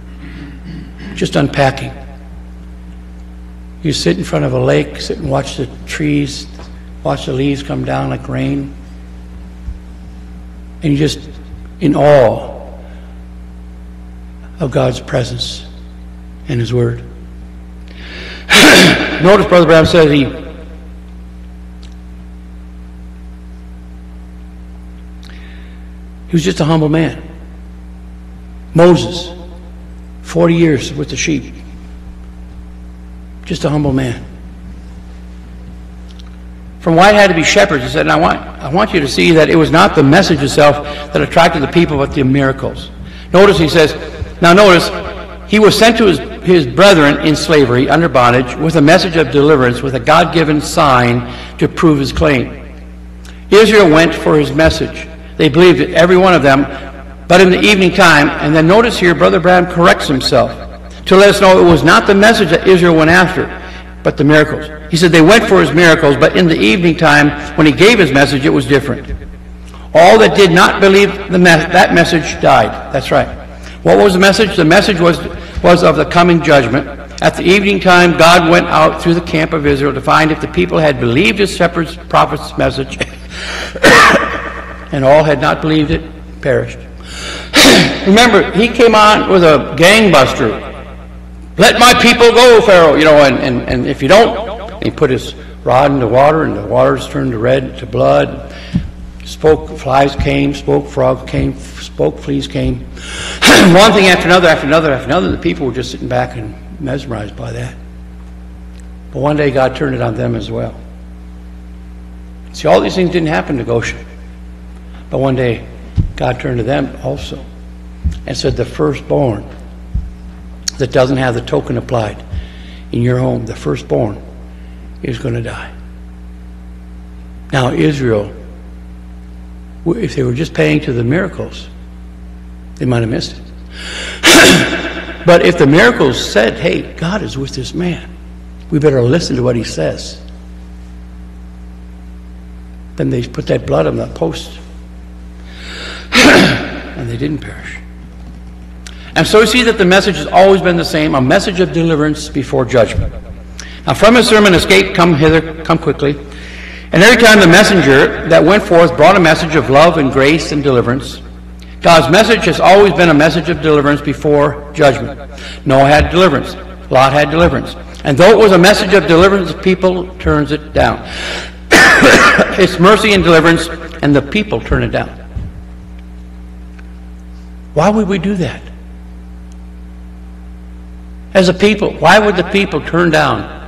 Just unpacking. You sit in front of a lake, sit and watch the trees, watch the leaves come down like rain, and you're just in awe of God's presence and His Word. Notice Brother Branham says he he was just a humble man. Moses, 40 years with the sheep. Just a humble man. From why it had to be shepherds, he said, I want, I want you to see that it was not the message itself that attracted the people, but the miracles. Notice he says, now notice, he was sent to his, his brethren in slavery under bondage with a message of deliverance, with a God given sign to prove his claim. Israel went for his message. They believed it, every one of them, but in the evening time, and then notice here, Brother Branham corrects himself to let us know it was not the message that Israel went after, but the miracles. He said they went for his miracles, but in the evening time, when he gave his message, it was different. All that did not believe the me- that message died. That's right. What was the message? The message was, was of the coming judgment. At the evening time, God went out through the camp of Israel to find if the people had believed his shepherd's prophet's message, and all had not believed it, perished. Remember, he came on with a gangbuster. Let my people go, Pharaoh, you know, and, and, and if you don't, he put his rod in the water, and the waters turned to red, to blood. Spoke flies came, spoke frogs came, spoke fleas came. One thing after another, after another, after another, the people were just sitting back and mesmerized by that. But one day God turned it on them as well. See, all these things didn't happen to Goshen. But one day God turned to them also and said, The firstborn that doesn't have the token applied in your home, the firstborn is going to die. Now, Israel, if they were just paying to the miracles, they might have missed it. but if the miracles said, Hey, God is with this man, we better listen to what he says, then they put that blood on that post they didn't perish. And so we see that the message has always been the same, a message of deliverance before judgment. Now from his sermon, Escape, come hither, come quickly. And every time the messenger that went forth brought a message of love and grace and deliverance, God's message has always been a message of deliverance before judgment. Noah had deliverance. Lot had deliverance. And though it was a message of deliverance, the people turns it down. it's mercy and deliverance, and the people turn it down. Why would we do that? As a people, why would the people turn down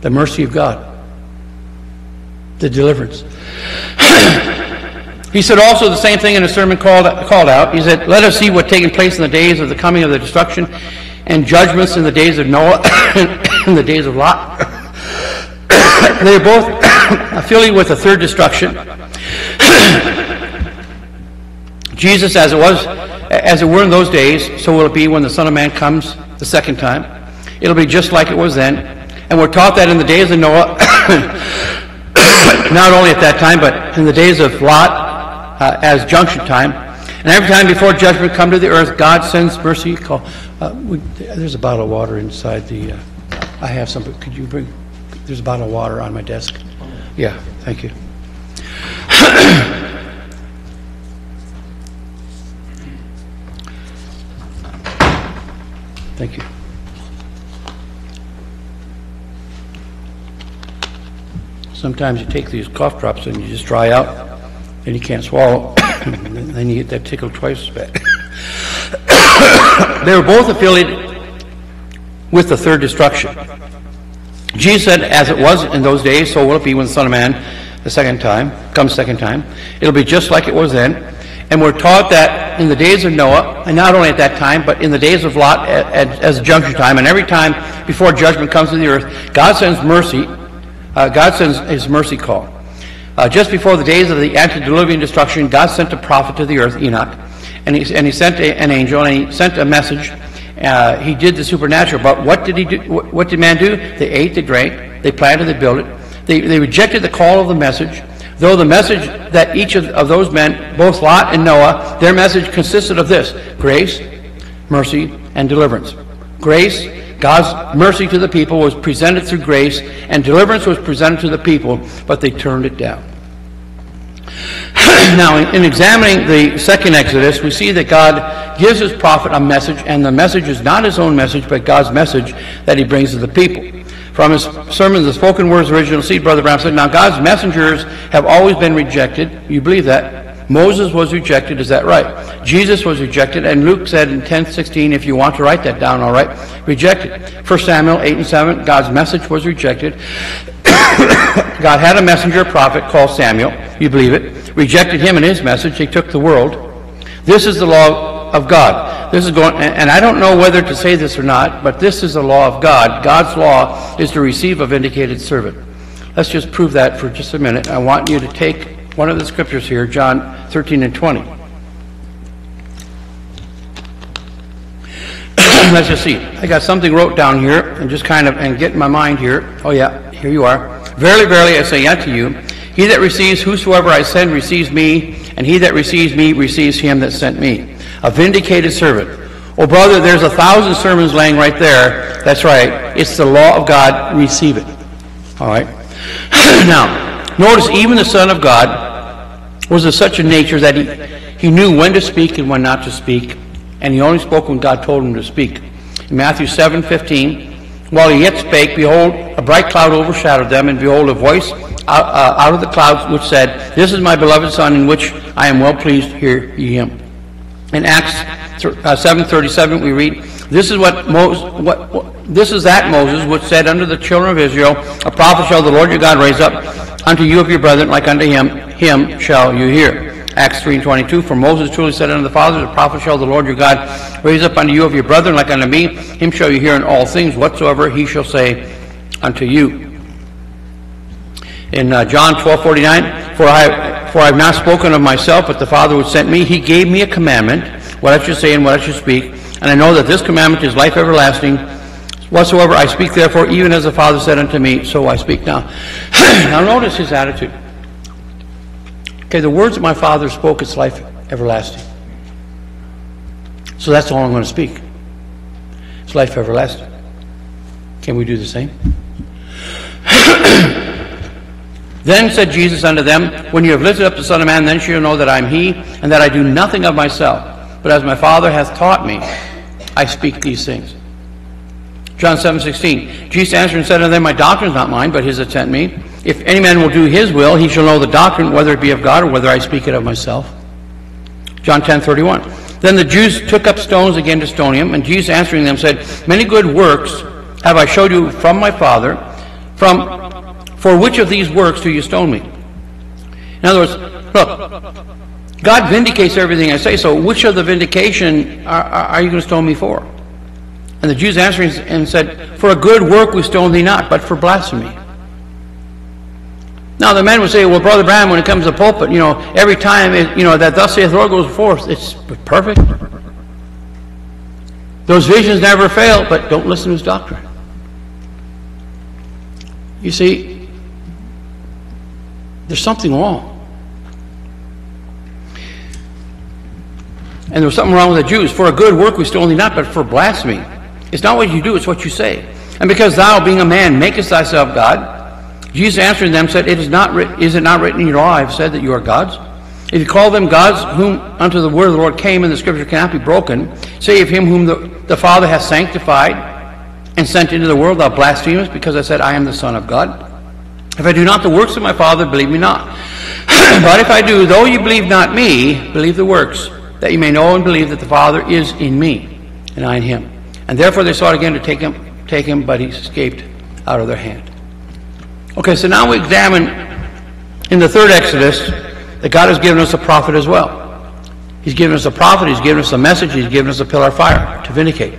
the mercy of God? The deliverance. he said also the same thing in a sermon called, called out. He said, Let us see what taking place in the days of the coming of the destruction and judgments in the days of Noah and the days of Lot. they are both affiliated with the third destruction. Jesus, as it was, as it were in those days, so will it be when the Son of Man comes the second time. It'll be just like it was then. And we're taught that in the days of Noah, not only at that time, but in the days of Lot uh, as junction time, And every time before judgment come to the earth, God sends mercy. Call, uh, we, there's a bottle of water inside the, uh, I have some, but could you bring, there's a bottle of water on my desk. Yeah, thank you. Thank you. Sometimes you take these cough drops and you just dry out, and you can't swallow, and then you get that tickle twice as bad. They were both affiliated with the third destruction. Jesus said, as it was in those days, so will it be when the Son of Man, the second time, comes second time. It'll be just like it was then. And we're taught that in the days of Noah, and not only at that time, but in the days of Lot as a juncture time, and every time before judgment comes to the earth, God sends mercy, uh, God sends his mercy call. Uh, just before the days of the antediluvian destruction, God sent a prophet to the earth, Enoch, and he, and he sent a, an angel, and he sent a message. Uh, he did the supernatural, but what did he do? What, what did man do? They ate, they drank, they planted, they built it. They, they rejected the call of the message. Though the message that each of, of those men, both Lot and Noah, their message consisted of this grace, mercy, and deliverance. Grace, God's mercy to the people was presented through grace, and deliverance was presented to the people, but they turned it down. now, in, in examining the second Exodus, we see that God gives his prophet a message, and the message is not his own message, but God's message that he brings to the people. From his sermon, The Spoken Words Original Seed, Brother Branham said, Now God's messengers have always been rejected. You believe that? Moses was rejected, is that right? Jesus was rejected, and Luke said in 10:16, if you want to write that down, all right, rejected. 1 Samuel 8 and 7, God's message was rejected. God had a messenger, a prophet called Samuel. You believe it? Rejected him and his message. He took the world. This is the law of God. This is going, and I don't know whether to say this or not, but this is the law of God. God's law is to receive a vindicated servant. Let's just prove that for just a minute. I want you to take one of the scriptures here, John 13 and 20. Let's just see. I got something wrote down here and just kind of, and get in my mind here. Oh yeah, here you are. Verily, verily, I say unto you, he that receives whosoever I send receives me, and he that receives me receives him that sent me. A vindicated servant. Oh, brother, there's a thousand sermons laying right there. That's right. It's the law of God. Receive it. All right. now, notice even the Son of God was of such a nature that he, he knew when to speak and when not to speak, and he only spoke when God told him to speak. In Matthew 7 15, while he yet spake, behold, a bright cloud overshadowed them, and behold, a voice out, uh, out of the clouds which said, This is my beloved Son, in which I am well pleased, hear ye him. In Acts uh, 7:37 we read, "This is what Moses, what, what- this is that Moses which said unto the children of Israel, A prophet shall the Lord your God raise up unto you of your brethren like unto him, him shall you hear." Acts 3:22, "For Moses truly said unto the fathers, A prophet shall the Lord your God raise up unto you of your brethren like unto me, him shall you hear in all things whatsoever he shall say unto you." in uh, John 12:49, for I for I have not spoken of myself, but the Father who sent me, he gave me a commandment, what I should say and what I should speak, and I know that this commandment is life everlasting. Whatsoever I speak, therefore, even as the Father said unto me, so I speak now. now notice his attitude. Okay, the words that my Father spoke, it's life everlasting. So that's all I'm going to speak. It's life everlasting. Can we do the same? Then said Jesus unto them, When you have lifted up the Son of Man, then shall you know that I am he, and that I do nothing of myself, but as my Father hath taught me, I speak these things. John 7:16. Jesus answered and said unto them, My doctrine is not mine, but his that sent me. If any man will do his will, he shall know the doctrine, whether it be of God or whether I speak it of myself. John 10:31. Then the Jews took up stones again to stone him, and Jesus answering them said, Many good works have I showed you from my Father. From for which of these works do you stone me? In other words, look, God vindicates everything I say. So which of the vindication are, are, you going to stone me for? And the Jews answered and said, For a good work we stone thee not, but for blasphemy. Now the men would say, well, Brother Branham, when it comes to the pulpit, you know, every time, it, you know, that thus saith the Lord goes forth, it's perfect. Those visions never fail, but don't listen to his doctrine. You see, there's something wrong. And there was something wrong with the Jews. For a good work we still need not, but for blasphemy. It's not what you do, it's what you say. And because thou, being a man, makest thyself God, Jesus answering them said, It is not writ- is it not written in your law, I have said that you are gods? If you call them gods, whom unto the word of the Lord came, and the scripture cannot be broken, say of him whom the, the Father hath sanctified and sent into the world, thou blasphemest, because I said, I am the Son of God. If I do not the works of my Father, believe me not. but if I do, though you believe not me, believe the works, that you may know and believe that the Father is in me, and I in him. And therefore they sought again to take him, take him, but he escaped out of their hand. Okay, so now we examine in the third Exodus that God has given us a prophet as well. He's given us a prophet, he's given us a message, he's given us a pillar of fire to vindicate.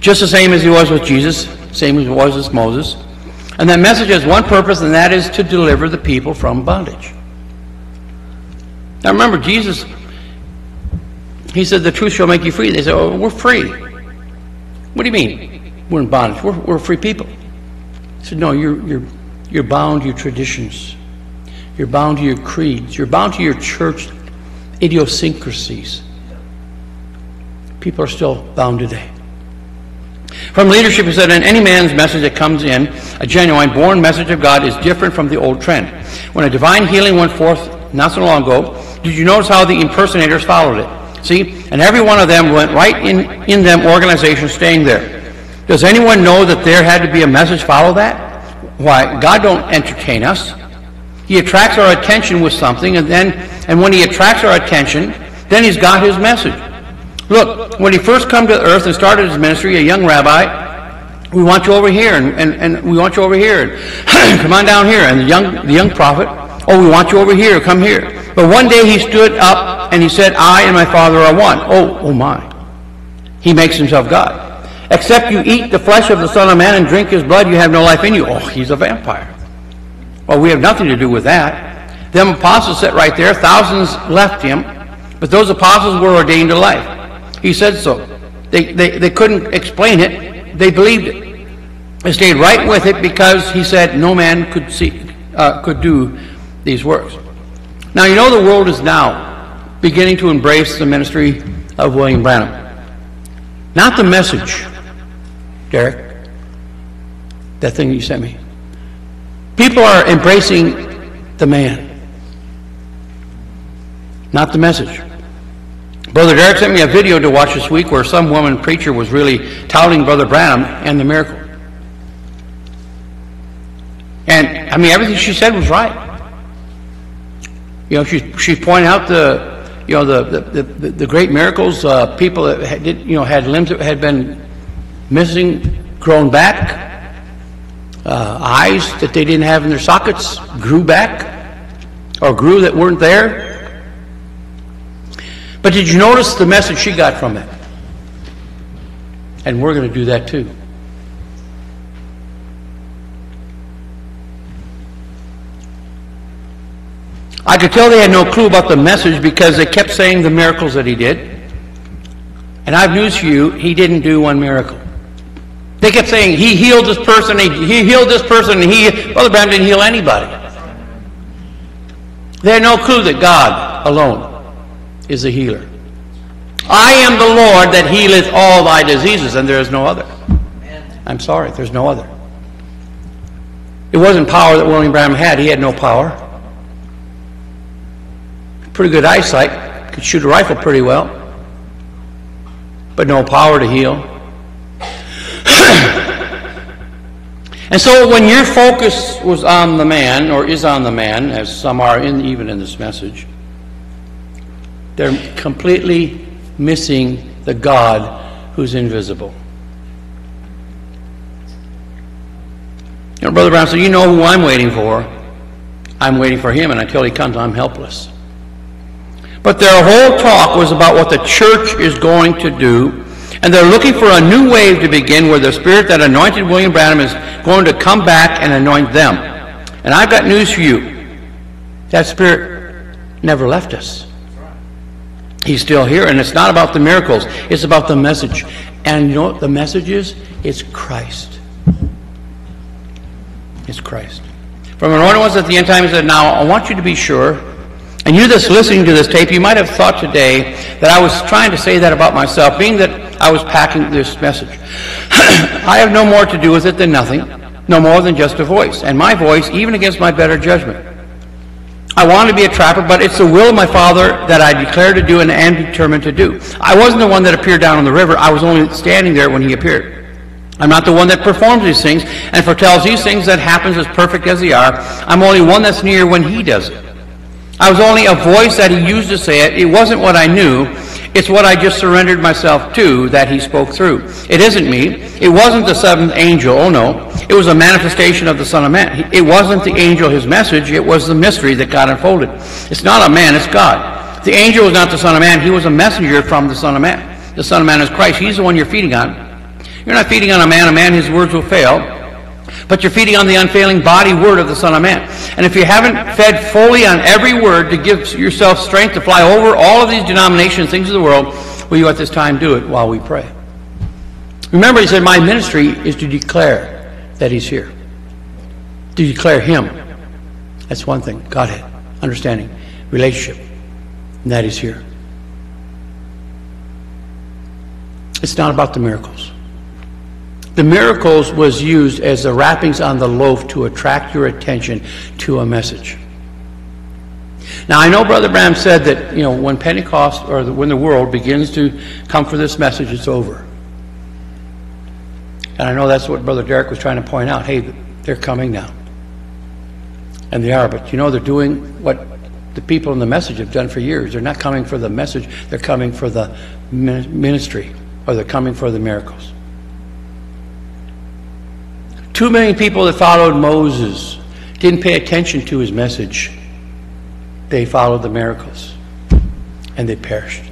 Just the same as he was with Jesus, same as he was with Moses. And that message has one purpose, and that is to deliver the people from bondage. Now remember, Jesus, he said, the truth shall make you free. They said, oh, we're free. What do you mean? We're in bondage. We're, we're free people. He said, no, you're, you're, you're bound to your traditions. You're bound to your creeds. You're bound to your church idiosyncrasies. People are still bound today. From leadership, he said, and any man's message that comes in, a genuine, born message of God, is different from the old trend. When a divine healing went forth not so long ago, did you notice how the impersonators followed it? See? And every one of them went right in, in them organizations staying there. Does anyone know that there had to be a message follow that? Why, God don't entertain us. He attracts our attention with something, and then, and when he attracts our attention, then he's got his message. Look, when he first come to earth and started his ministry, a young rabbi, we want you over here, and, and, and we want you over here, and come on down here. And the young, the young prophet, oh, we want you over here, come here. But one day he stood up and he said, I and my Father are one. Oh, oh my. He makes himself God. Except you eat the flesh of the Son of Man and drink his blood, you have no life in you. Oh, he's a vampire. Well, we have nothing to do with that. Them apostles sat right there. Thousands left him, but those apostles were ordained to life. He said so. They, they, they couldn't explain it. They believed it. They stayed right with it because he said no man could see, uh, could do these works. Now you know the world is now beginning to embrace the ministry of William Branham. Not the message, Derek. That thing you sent me. People are embracing the man, not the message. Brother Derek sent me a video to watch this week where some woman preacher was really touting Brother Branham and the miracle. And I mean, everything she said was right. You know, she she pointed out the you know the the, the, the great miracles. Uh, people that had, did, you know had limbs that had been missing, grown back. Uh, eyes that they didn't have in their sockets grew back, or grew that weren't there. But did you notice the message she got from it? And we're going to do that too. I could tell they had no clue about the message because they kept saying the miracles that he did. And I have news for you, he didn't do one miracle. They kept saying he healed this person, he, he healed this person, and he, Brother Branham didn't heal anybody. They had no clue that God alone is a healer. I am the Lord that healeth all thy diseases, and there is no other. I'm sorry, there's no other. It wasn't power that William Branham had, he had no power. Pretty good eyesight, could shoot a rifle pretty well, but no power to heal. and so when your focus was on the man, or is on the man, as some are in, even in this message, they're completely missing the God who's invisible. You know, Brother Branham said, You know who I'm waiting for. I'm waiting for him, and until he comes, I'm helpless. But their whole talk was about what the church is going to do, and they're looking for a new wave to begin where the spirit that anointed William Branham is going to come back and anoint them. And I've got news for you. That spirit never left us. He's still here, and it's not about the miracles, it's about the message. And you know what the message is? It's Christ. It's Christ. From anointed ones at the end time, he said, Now I want you to be sure, And you that's listening to this tape, you might have thought today that I was trying to say that about myself, being that I was packing this message. I have no more to do with it than nothing, no more than just a voice. And my voice, even against my better judgment. I wanted to be a trapper, but it's the will of my Father that I declare to do and am determined to do. I wasn't the one that appeared down on the river. I was only standing there when he appeared. I'm not the one that performs these things and foretells these things that happens as perfect as they are. I'm only one that's near when he does it. I was only a voice that he used to say it. It wasn't what I knew. It's what I just surrendered myself to that he spoke through. It isn't me. It wasn't the seventh angel. Oh no. It was a manifestation of the Son of Man. It wasn't the angel, his message. It was the mystery that God unfolded. It's not a man, it's God. The angel was not the Son of Man. He was a messenger from the Son of Man. The Son of Man is Christ. He's the one you're feeding on. You're not feeding on a man. A man, his words will fail. But you're feeding on the unfailing body word of the Son of Man. And if you haven't fed fully on every word to give yourself strength to fly over all of these denominations, things of the world, will you at this time do it while we pray? Remember, he said, My ministry is to declare that he's here. To declare him. That's one thing. Godhead. Understanding. Relationship. And that he's here. It's not about the miracles. The miracles was used as the wrappings on the loaf to attract your attention to a message. Now, I know Brother Branham said that, you know, when Pentecost or the, when the world begins to come for this message, it's over. And I know that's what Brother Derek was trying to point out. Hey, they're coming now. And they are, but you know, they're doing what the people in the message have done for years. They're not coming for the message, they're coming for the ministry, or they're coming for the miracles. Two million people that followed Moses didn't pay attention to his message. They followed the miracles and they perished.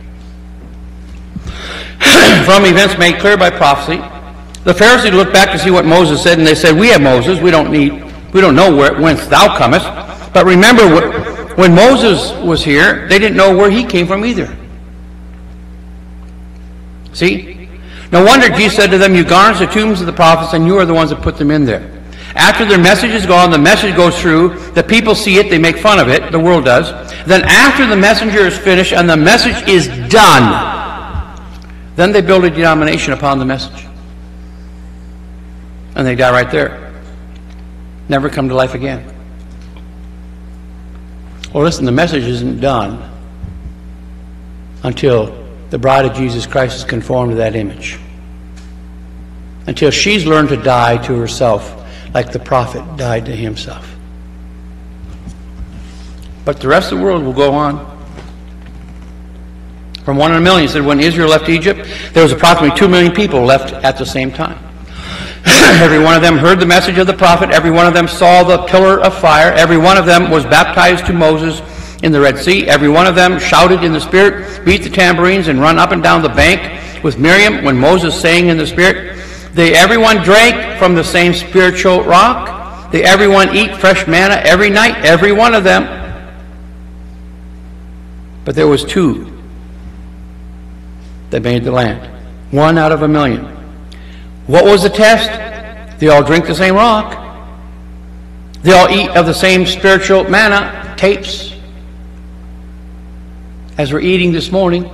From events made clear by prophecy, the Pharisees looked back to see what Moses said and they said, We have Moses, we don't need, we don't know where, whence thou comest. But remember, when Moses was here, they didn't know where he came from either. See? No wonder Jesus said to them, You garnish the tombs of the prophets, and you are the ones that put them in there. After their message is gone, the message goes through, the people see it, they make fun of it, the world does. Then after the messenger is finished and the message is done, then they build a denomination upon the message. And they die right there. Never come to life again. Well, listen, the message isn't done until the bride of Jesus Christ is conformed to that image. Until she's learned to die to herself like the prophet died to himself. But the rest of the world will go on. From one in a million, he said when Israel left Egypt, there was approximately two million people left at the same time. every one of them heard the message of the prophet. Every one of them saw the pillar of fire. Every one of them was baptized to Moses in the Red Sea. Every one of them shouted in the Spirit, beat the tambourines, and run up and down the bank with Miriam when Moses sang in the Spirit. They everyone drank from the same spiritual rock. They everyone eat fresh manna every night, every one of them. But there was two that made the land. One out of a million. What was the test? They all drink the same rock. They all eat of the same spiritual manna, tapes, as we're eating this morning.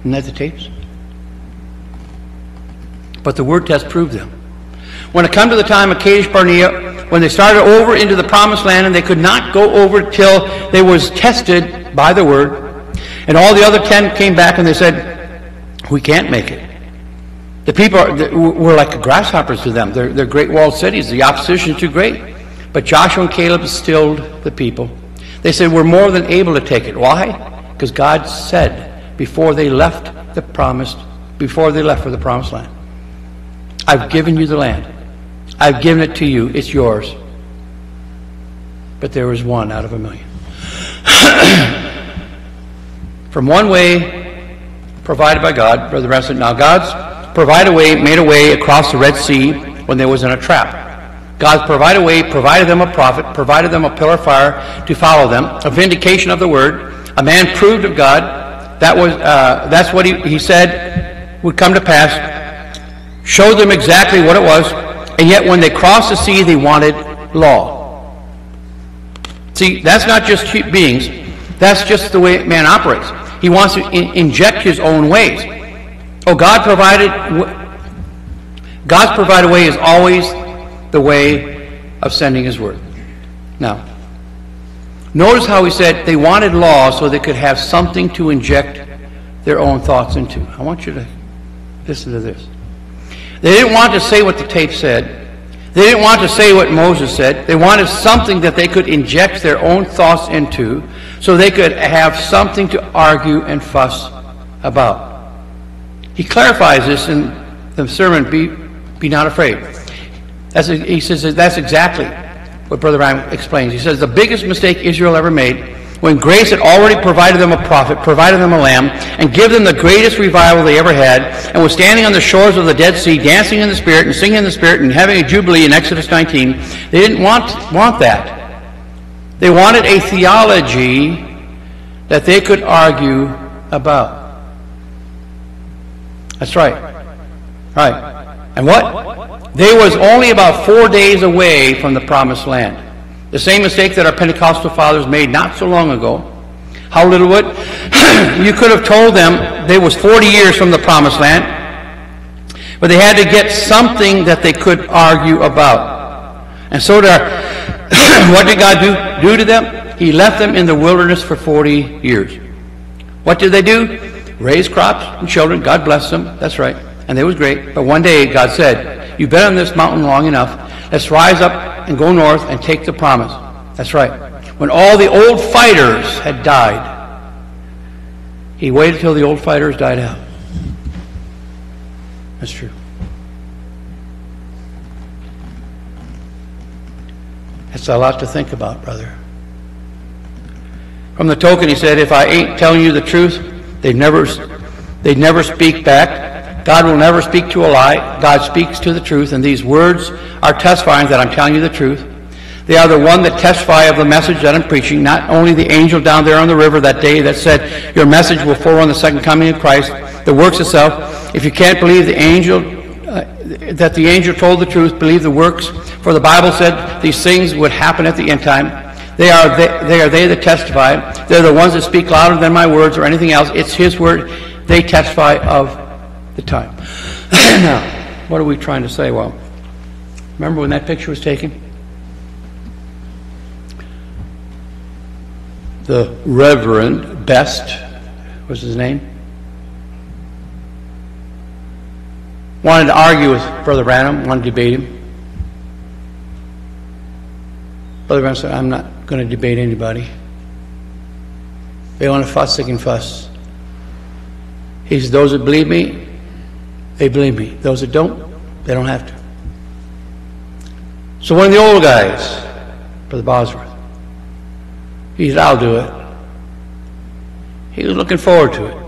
Isn't that the tapes? But the word test proved them. When it come to the time of Kadesh Barnea, when they started over into the promised land and they could not go over till they was tested by the word, and all the other ten came back and they said, we can't make it. The people are, were like grasshoppers to them. They're, they're great walled cities. The opposition is too great. But Joshua and Caleb stilled the people. They said, we're more than able to take it. Why? Because God said before they left the promised, before they left for the promised land, I've given you the land. I've given it to you. It's yours. But there was one out of a million. From one way provided by God, Brother said, now God's provided a way, made a way across the Red Sea when they was in a trap. God's provided a way, provided them a prophet, provided them a pillar of fire to follow them, a vindication of the word, a man proved of God. That was, uh, that's what he, he said would come to pass. Showed them exactly what it was. And yet when they crossed the sea, they wanted law. See, that's not just cheap beings. That's just the way man operates. He wants to in- inject his own ways. Oh, God provided. God's provided way is always the way of sending His word. Now, notice how he said they wanted law so they could have something to inject their own thoughts into. I want you to listen to this. They didn't want to say what the tape said. They didn't want to say what Moses said. They wanted something that they could inject their own thoughts into so they could have something to argue and fuss about. He clarifies this in the sermon, Be, be Not Afraid. That's, he says that's exactly what Brother Branham explains. He says the biggest mistake Israel ever made when grace had already provided them a prophet, provided them a lamb, and given them the greatest revival they ever had, and was standing on the shores of the Dead Sea, dancing in the Spirit and singing in the Spirit and having a jubilee in Exodus 19, they didn't want, want that. They wanted a theology that they could argue about. That's right. Right. And what? They was only about four days away from the promised land. The same mistake that our Pentecostal fathers made not so long ago. How little would? you could have told them they was 40 years from the promised land, but they had to get something that they could argue about. And so what did God do, do to them? He left them in the wilderness for 40 years. What did they do? Raise crops and children. God bless them. That's right. And it was great. But one day God said, You've been on this mountain long enough. Let's rise up and go north and take the promise. That's right. When all the old fighters had died, he waited till the old fighters died out. That's true. That's a lot to think about, brother. From the token, he said, if I ain't telling you the truth, they'd never, they'd never speak back. God will never speak to a lie. God speaks to the truth, and these words are testifying that I'm telling you the truth. They are the one that testify of the message that I'm preaching, not only the angel down there on the river that day that said, Your message will forerun the second coming of Christ, the works itself. If you can't believe the angel, uh, that the angel told the truth, believe the works. For the Bible said these things would happen at the end time. They are they, they are they that testify. They're the ones that speak louder than my words or anything else. It's His word. They testify of the time. now, what are we trying to say? Well, remember when that picture was taken? The Reverend Best was his name. Wanted to argue with Brother Branham, wanted to debate him. Brother Branham said, I'm not going to debate anybody. They want to fuss, they can fuss. He said, Those that believe me, they believe me. Those that don't, they don't have to. So one of the old guys, Brother Bosworth, he said, I'll do it. He was looking forward to it.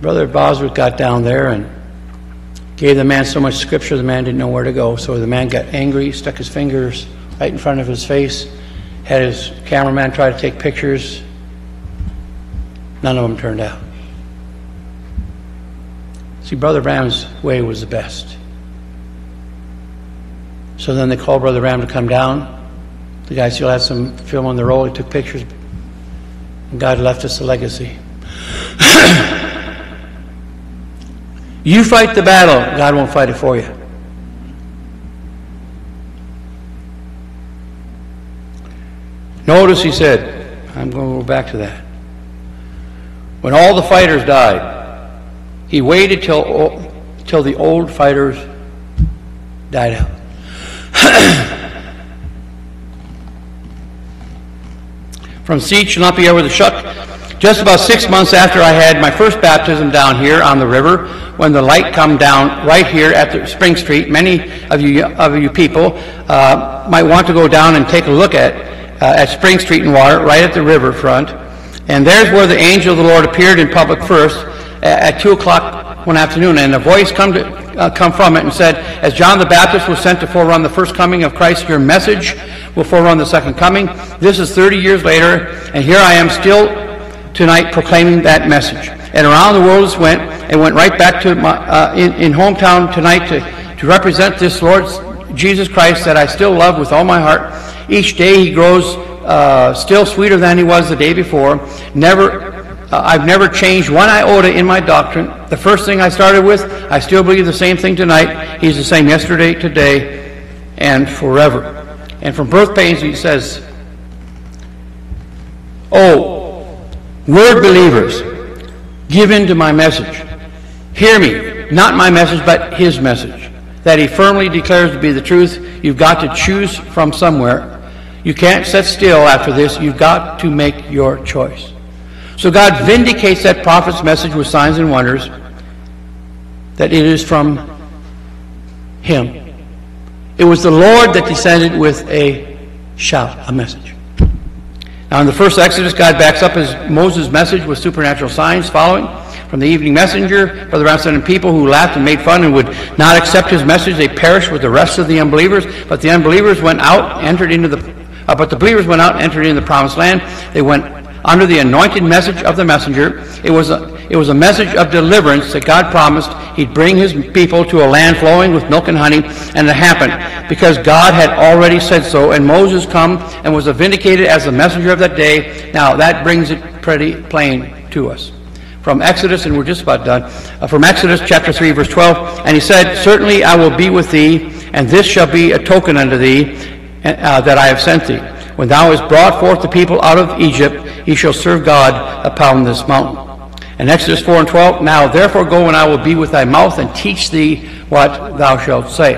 Brother Bosworth got down there and gave the man so much scripture the man didn't know where to go. So the man got angry, stuck his fingers right in front of his face, had his cameraman try to take pictures. None of them turned out. See, Brother Branham's way was the best. So then they called Brother Ram to come down. The guy still had some film on the roll. He took pictures. And God left us a legacy. you fight the battle, God won't fight it for you. Notice he said, I'm going to go back to that. When all the fighters died, he waited till, till the old fighters died out. From Siege shall not be over the shut. Just about six months after I had my first baptism down here on the river, when the light come down right here at the Spring Street, many of you of you people uh, might want to go down and take a look at uh, at Spring Street and Water, right at the riverfront. And there's where the angel of the Lord appeared in public first at, at two o'clock one afternoon, and a voice come to uh, come from it and said, As John the Baptist was sent to forerun the first coming of Christ, your message will forerun the second coming. This is 30 years later, and here I am still tonight proclaiming that message. And around the world went, and went right back to my, uh, in, in hometown tonight to, to represent this Lord Jesus Christ that I still love with all my heart. Each day he grows uh, still sweeter than he was the day before. Never, uh, I've never changed one iota in my doctrine. The first thing I started with, I still believe the same thing tonight. He's the same yesterday, today, and forever. And from birth pains, he says, Oh, word believers, give in to my message. Hear me, not my message, but his message. That he firmly declares to be the truth. You've got to choose from somewhere. You can't sit still after this. You've got to make your choice. So God vindicates that prophet's message with signs and wonders that it is from him. It was the Lord that descended with a shout, a message. Now, in the first Exodus, God backs up his Moses' message with supernatural signs following. From the evening messenger, Brother Branham said, and people who laughed and made fun and would not accept his message, they perished with the rest of the unbelievers. But the unbelievers went out, entered into the, uh, but the believers went out entered into the promised land. They went under the anointed message of the messenger. It was a, it was a message of deliverance that God promised He'd bring His people to a land flowing with milk and honey, and it happened because God had already said so. And Moses come and was vindicated as the messenger of that day. Now that brings it pretty plain to us. From Exodus, and we're just about done. Uh, from Exodus chapter 3, verse 12. And he said, Certainly I will be with thee, and this shall be a token unto thee uh, that I have sent thee. When thou hast brought forth the people out of Egypt, ye shall serve God upon this mountain. And Exodus 4 and 12, Now therefore go and I will be with thy mouth and teach thee what thou shalt say.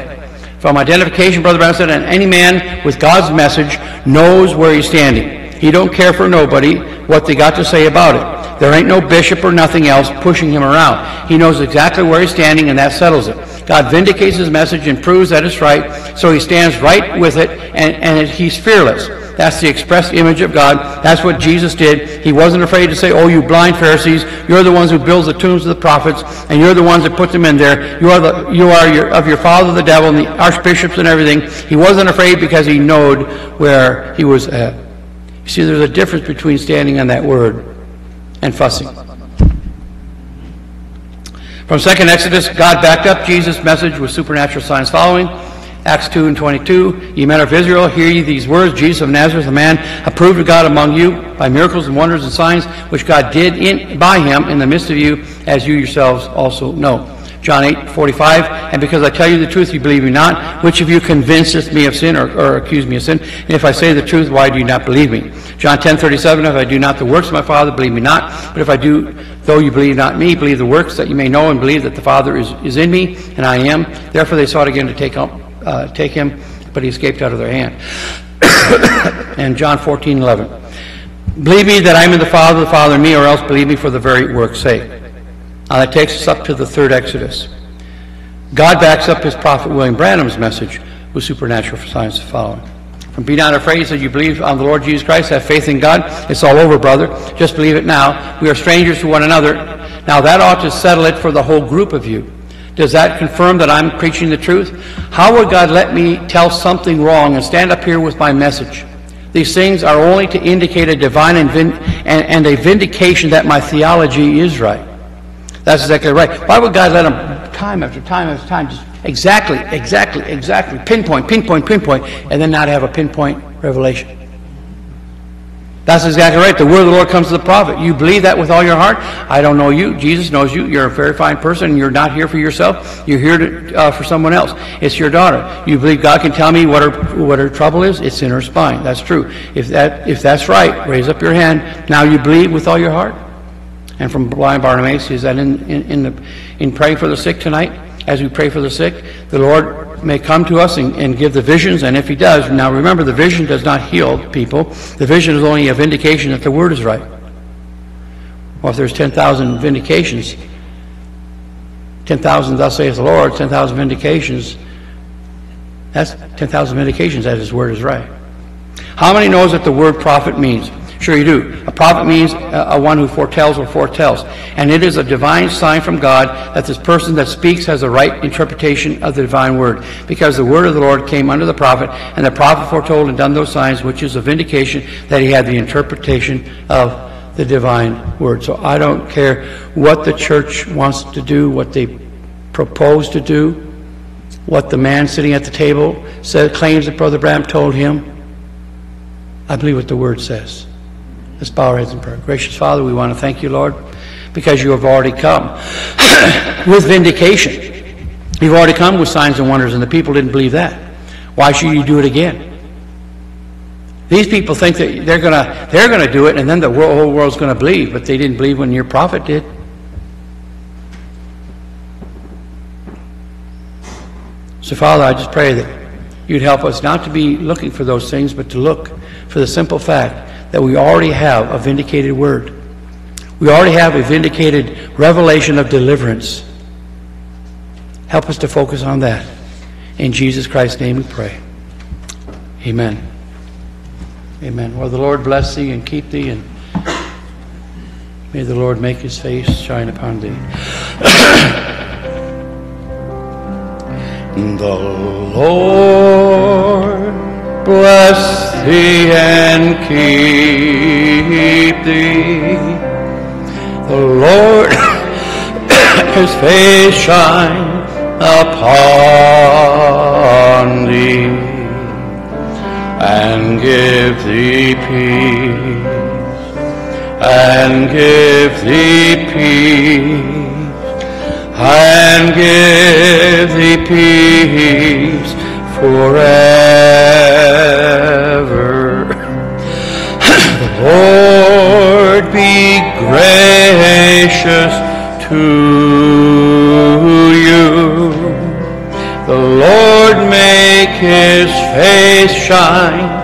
From identification, Brother Branham said, and any man with God's message knows where he's standing. He don't care for nobody what they got to say about it. There ain't no bishop or nothing else pushing him around. He knows exactly where he's standing, and that settles it. God vindicates his message and proves that it's right, so he stands right with it, and, and he's fearless. That's the express image of God. That's what Jesus did. He wasn't afraid to say, Oh, you blind Pharisees, you're the ones who build the tombs of the prophets, and you're the ones that put them in there. You are, the, you are your, of your father the devil and the archbishops and everything. He wasn't afraid because he knowed where he was at. You see, there's a difference between standing on that word and fussing. From 2nd Exodus, God backed up Jesus' message with supernatural signs following. Acts 2 and 22, Ye men of Israel, hear ye these words, Jesus of Nazareth, a man approved of God among you by miracles and wonders and signs, which God did in, by him in the midst of you, as you yourselves also know. John 8, 45, and because I tell you the truth, you believe me not. Which of you convinceth me of sin or, or accuse me of sin? And if I say the truth, why do you not believe me? John 10, 37, if I do not the works of my Father, believe me not. But if I do, though you believe not me, believe the works that you may know and believe that the Father is, is in me, and I am. Therefore they sought again to take up uh, take him, but he escaped out of their hand. and John 14, 11. Believe me that I'm in the Father, the Father in me, or else believe me for the very work's sake. Now that takes us up to the third Exodus. God backs up his prophet William Branham's message with supernatural signs following. From be not afraid, that you believe on the Lord Jesus Christ, have faith in God. It's all over, brother. Just believe it now. We are strangers to one another. Now that ought to settle it for the whole group of you. Does that confirm that I'm preaching the truth? How would God let me tell something wrong and stand up here with my message? These things are only to indicate a divine and, and, a vindication that my theology is right. That's exactly right. Why would God let him time after time after time just exactly, exactly, exactly, pinpoint, pinpoint, pinpoint, and then not have a pinpoint revelation? That's exactly right. The word of the Lord comes to the prophet. You believe that with all your heart? I don't know you. Jesus knows you. You're a very fine person, you're not here for yourself. You're here to, uh, for someone else. It's your daughter. You believe God can tell me what her what her trouble is? It's in her spine. That's true. If that if that's right, raise up your hand. Now you believe with all your heart. And from blind Bartimaeus is that in in, in the in praying for the sick tonight, as we pray for the sick, the Lord may come to us and, and, give the visions, and if he does, now remember the vision does not heal people. The vision is only a vindication that the word is right. Well, if there's 10,000 vindications, 10,000 thus saith the Lord, 10,000 vindications, that's 10,000 vindications that his word is right. How many knows that the word prophet means? Sure you do. A prophet means a, one who foretells or foretells. And it is a divine sign from God that this person that speaks has the right interpretation of the divine word. Because the word of the Lord came under the prophet, and the prophet foretold and done those signs, which is a vindication that he had the interpretation of the divine word. So I don't care what the church wants to do, what they propose to do, what the man sitting at the table said, claims that Brother Branham told him. I believe what the Word says. Let's bow our heads in prayer. Gracious Father, we want to thank you, Lord, because you have already come with vindication. You've already come with signs and wonders, and the people didn't believe that. Why should you do it again? These people think that they're gonna they're gonna do it, and then the whole world's gonna believe, but they didn't believe when your prophet did. So, Father, I just pray that you'd help us not to be looking for those things, but to look for the simple fact that we already have a vindicated word. We already have a vindicated revelation of deliverance. Help us to focus on that. In Jesus Christ's name we pray. Amen. Amen. Well, the Lord bless thee and keep thee, and may the Lord make his face shine upon thee. The Lord bless thee and keep thee. The Lord his face shine upon thee and give thee peace and give thee peace and give thee peace forever. the Lord be gracious to you. The Lord make his face shine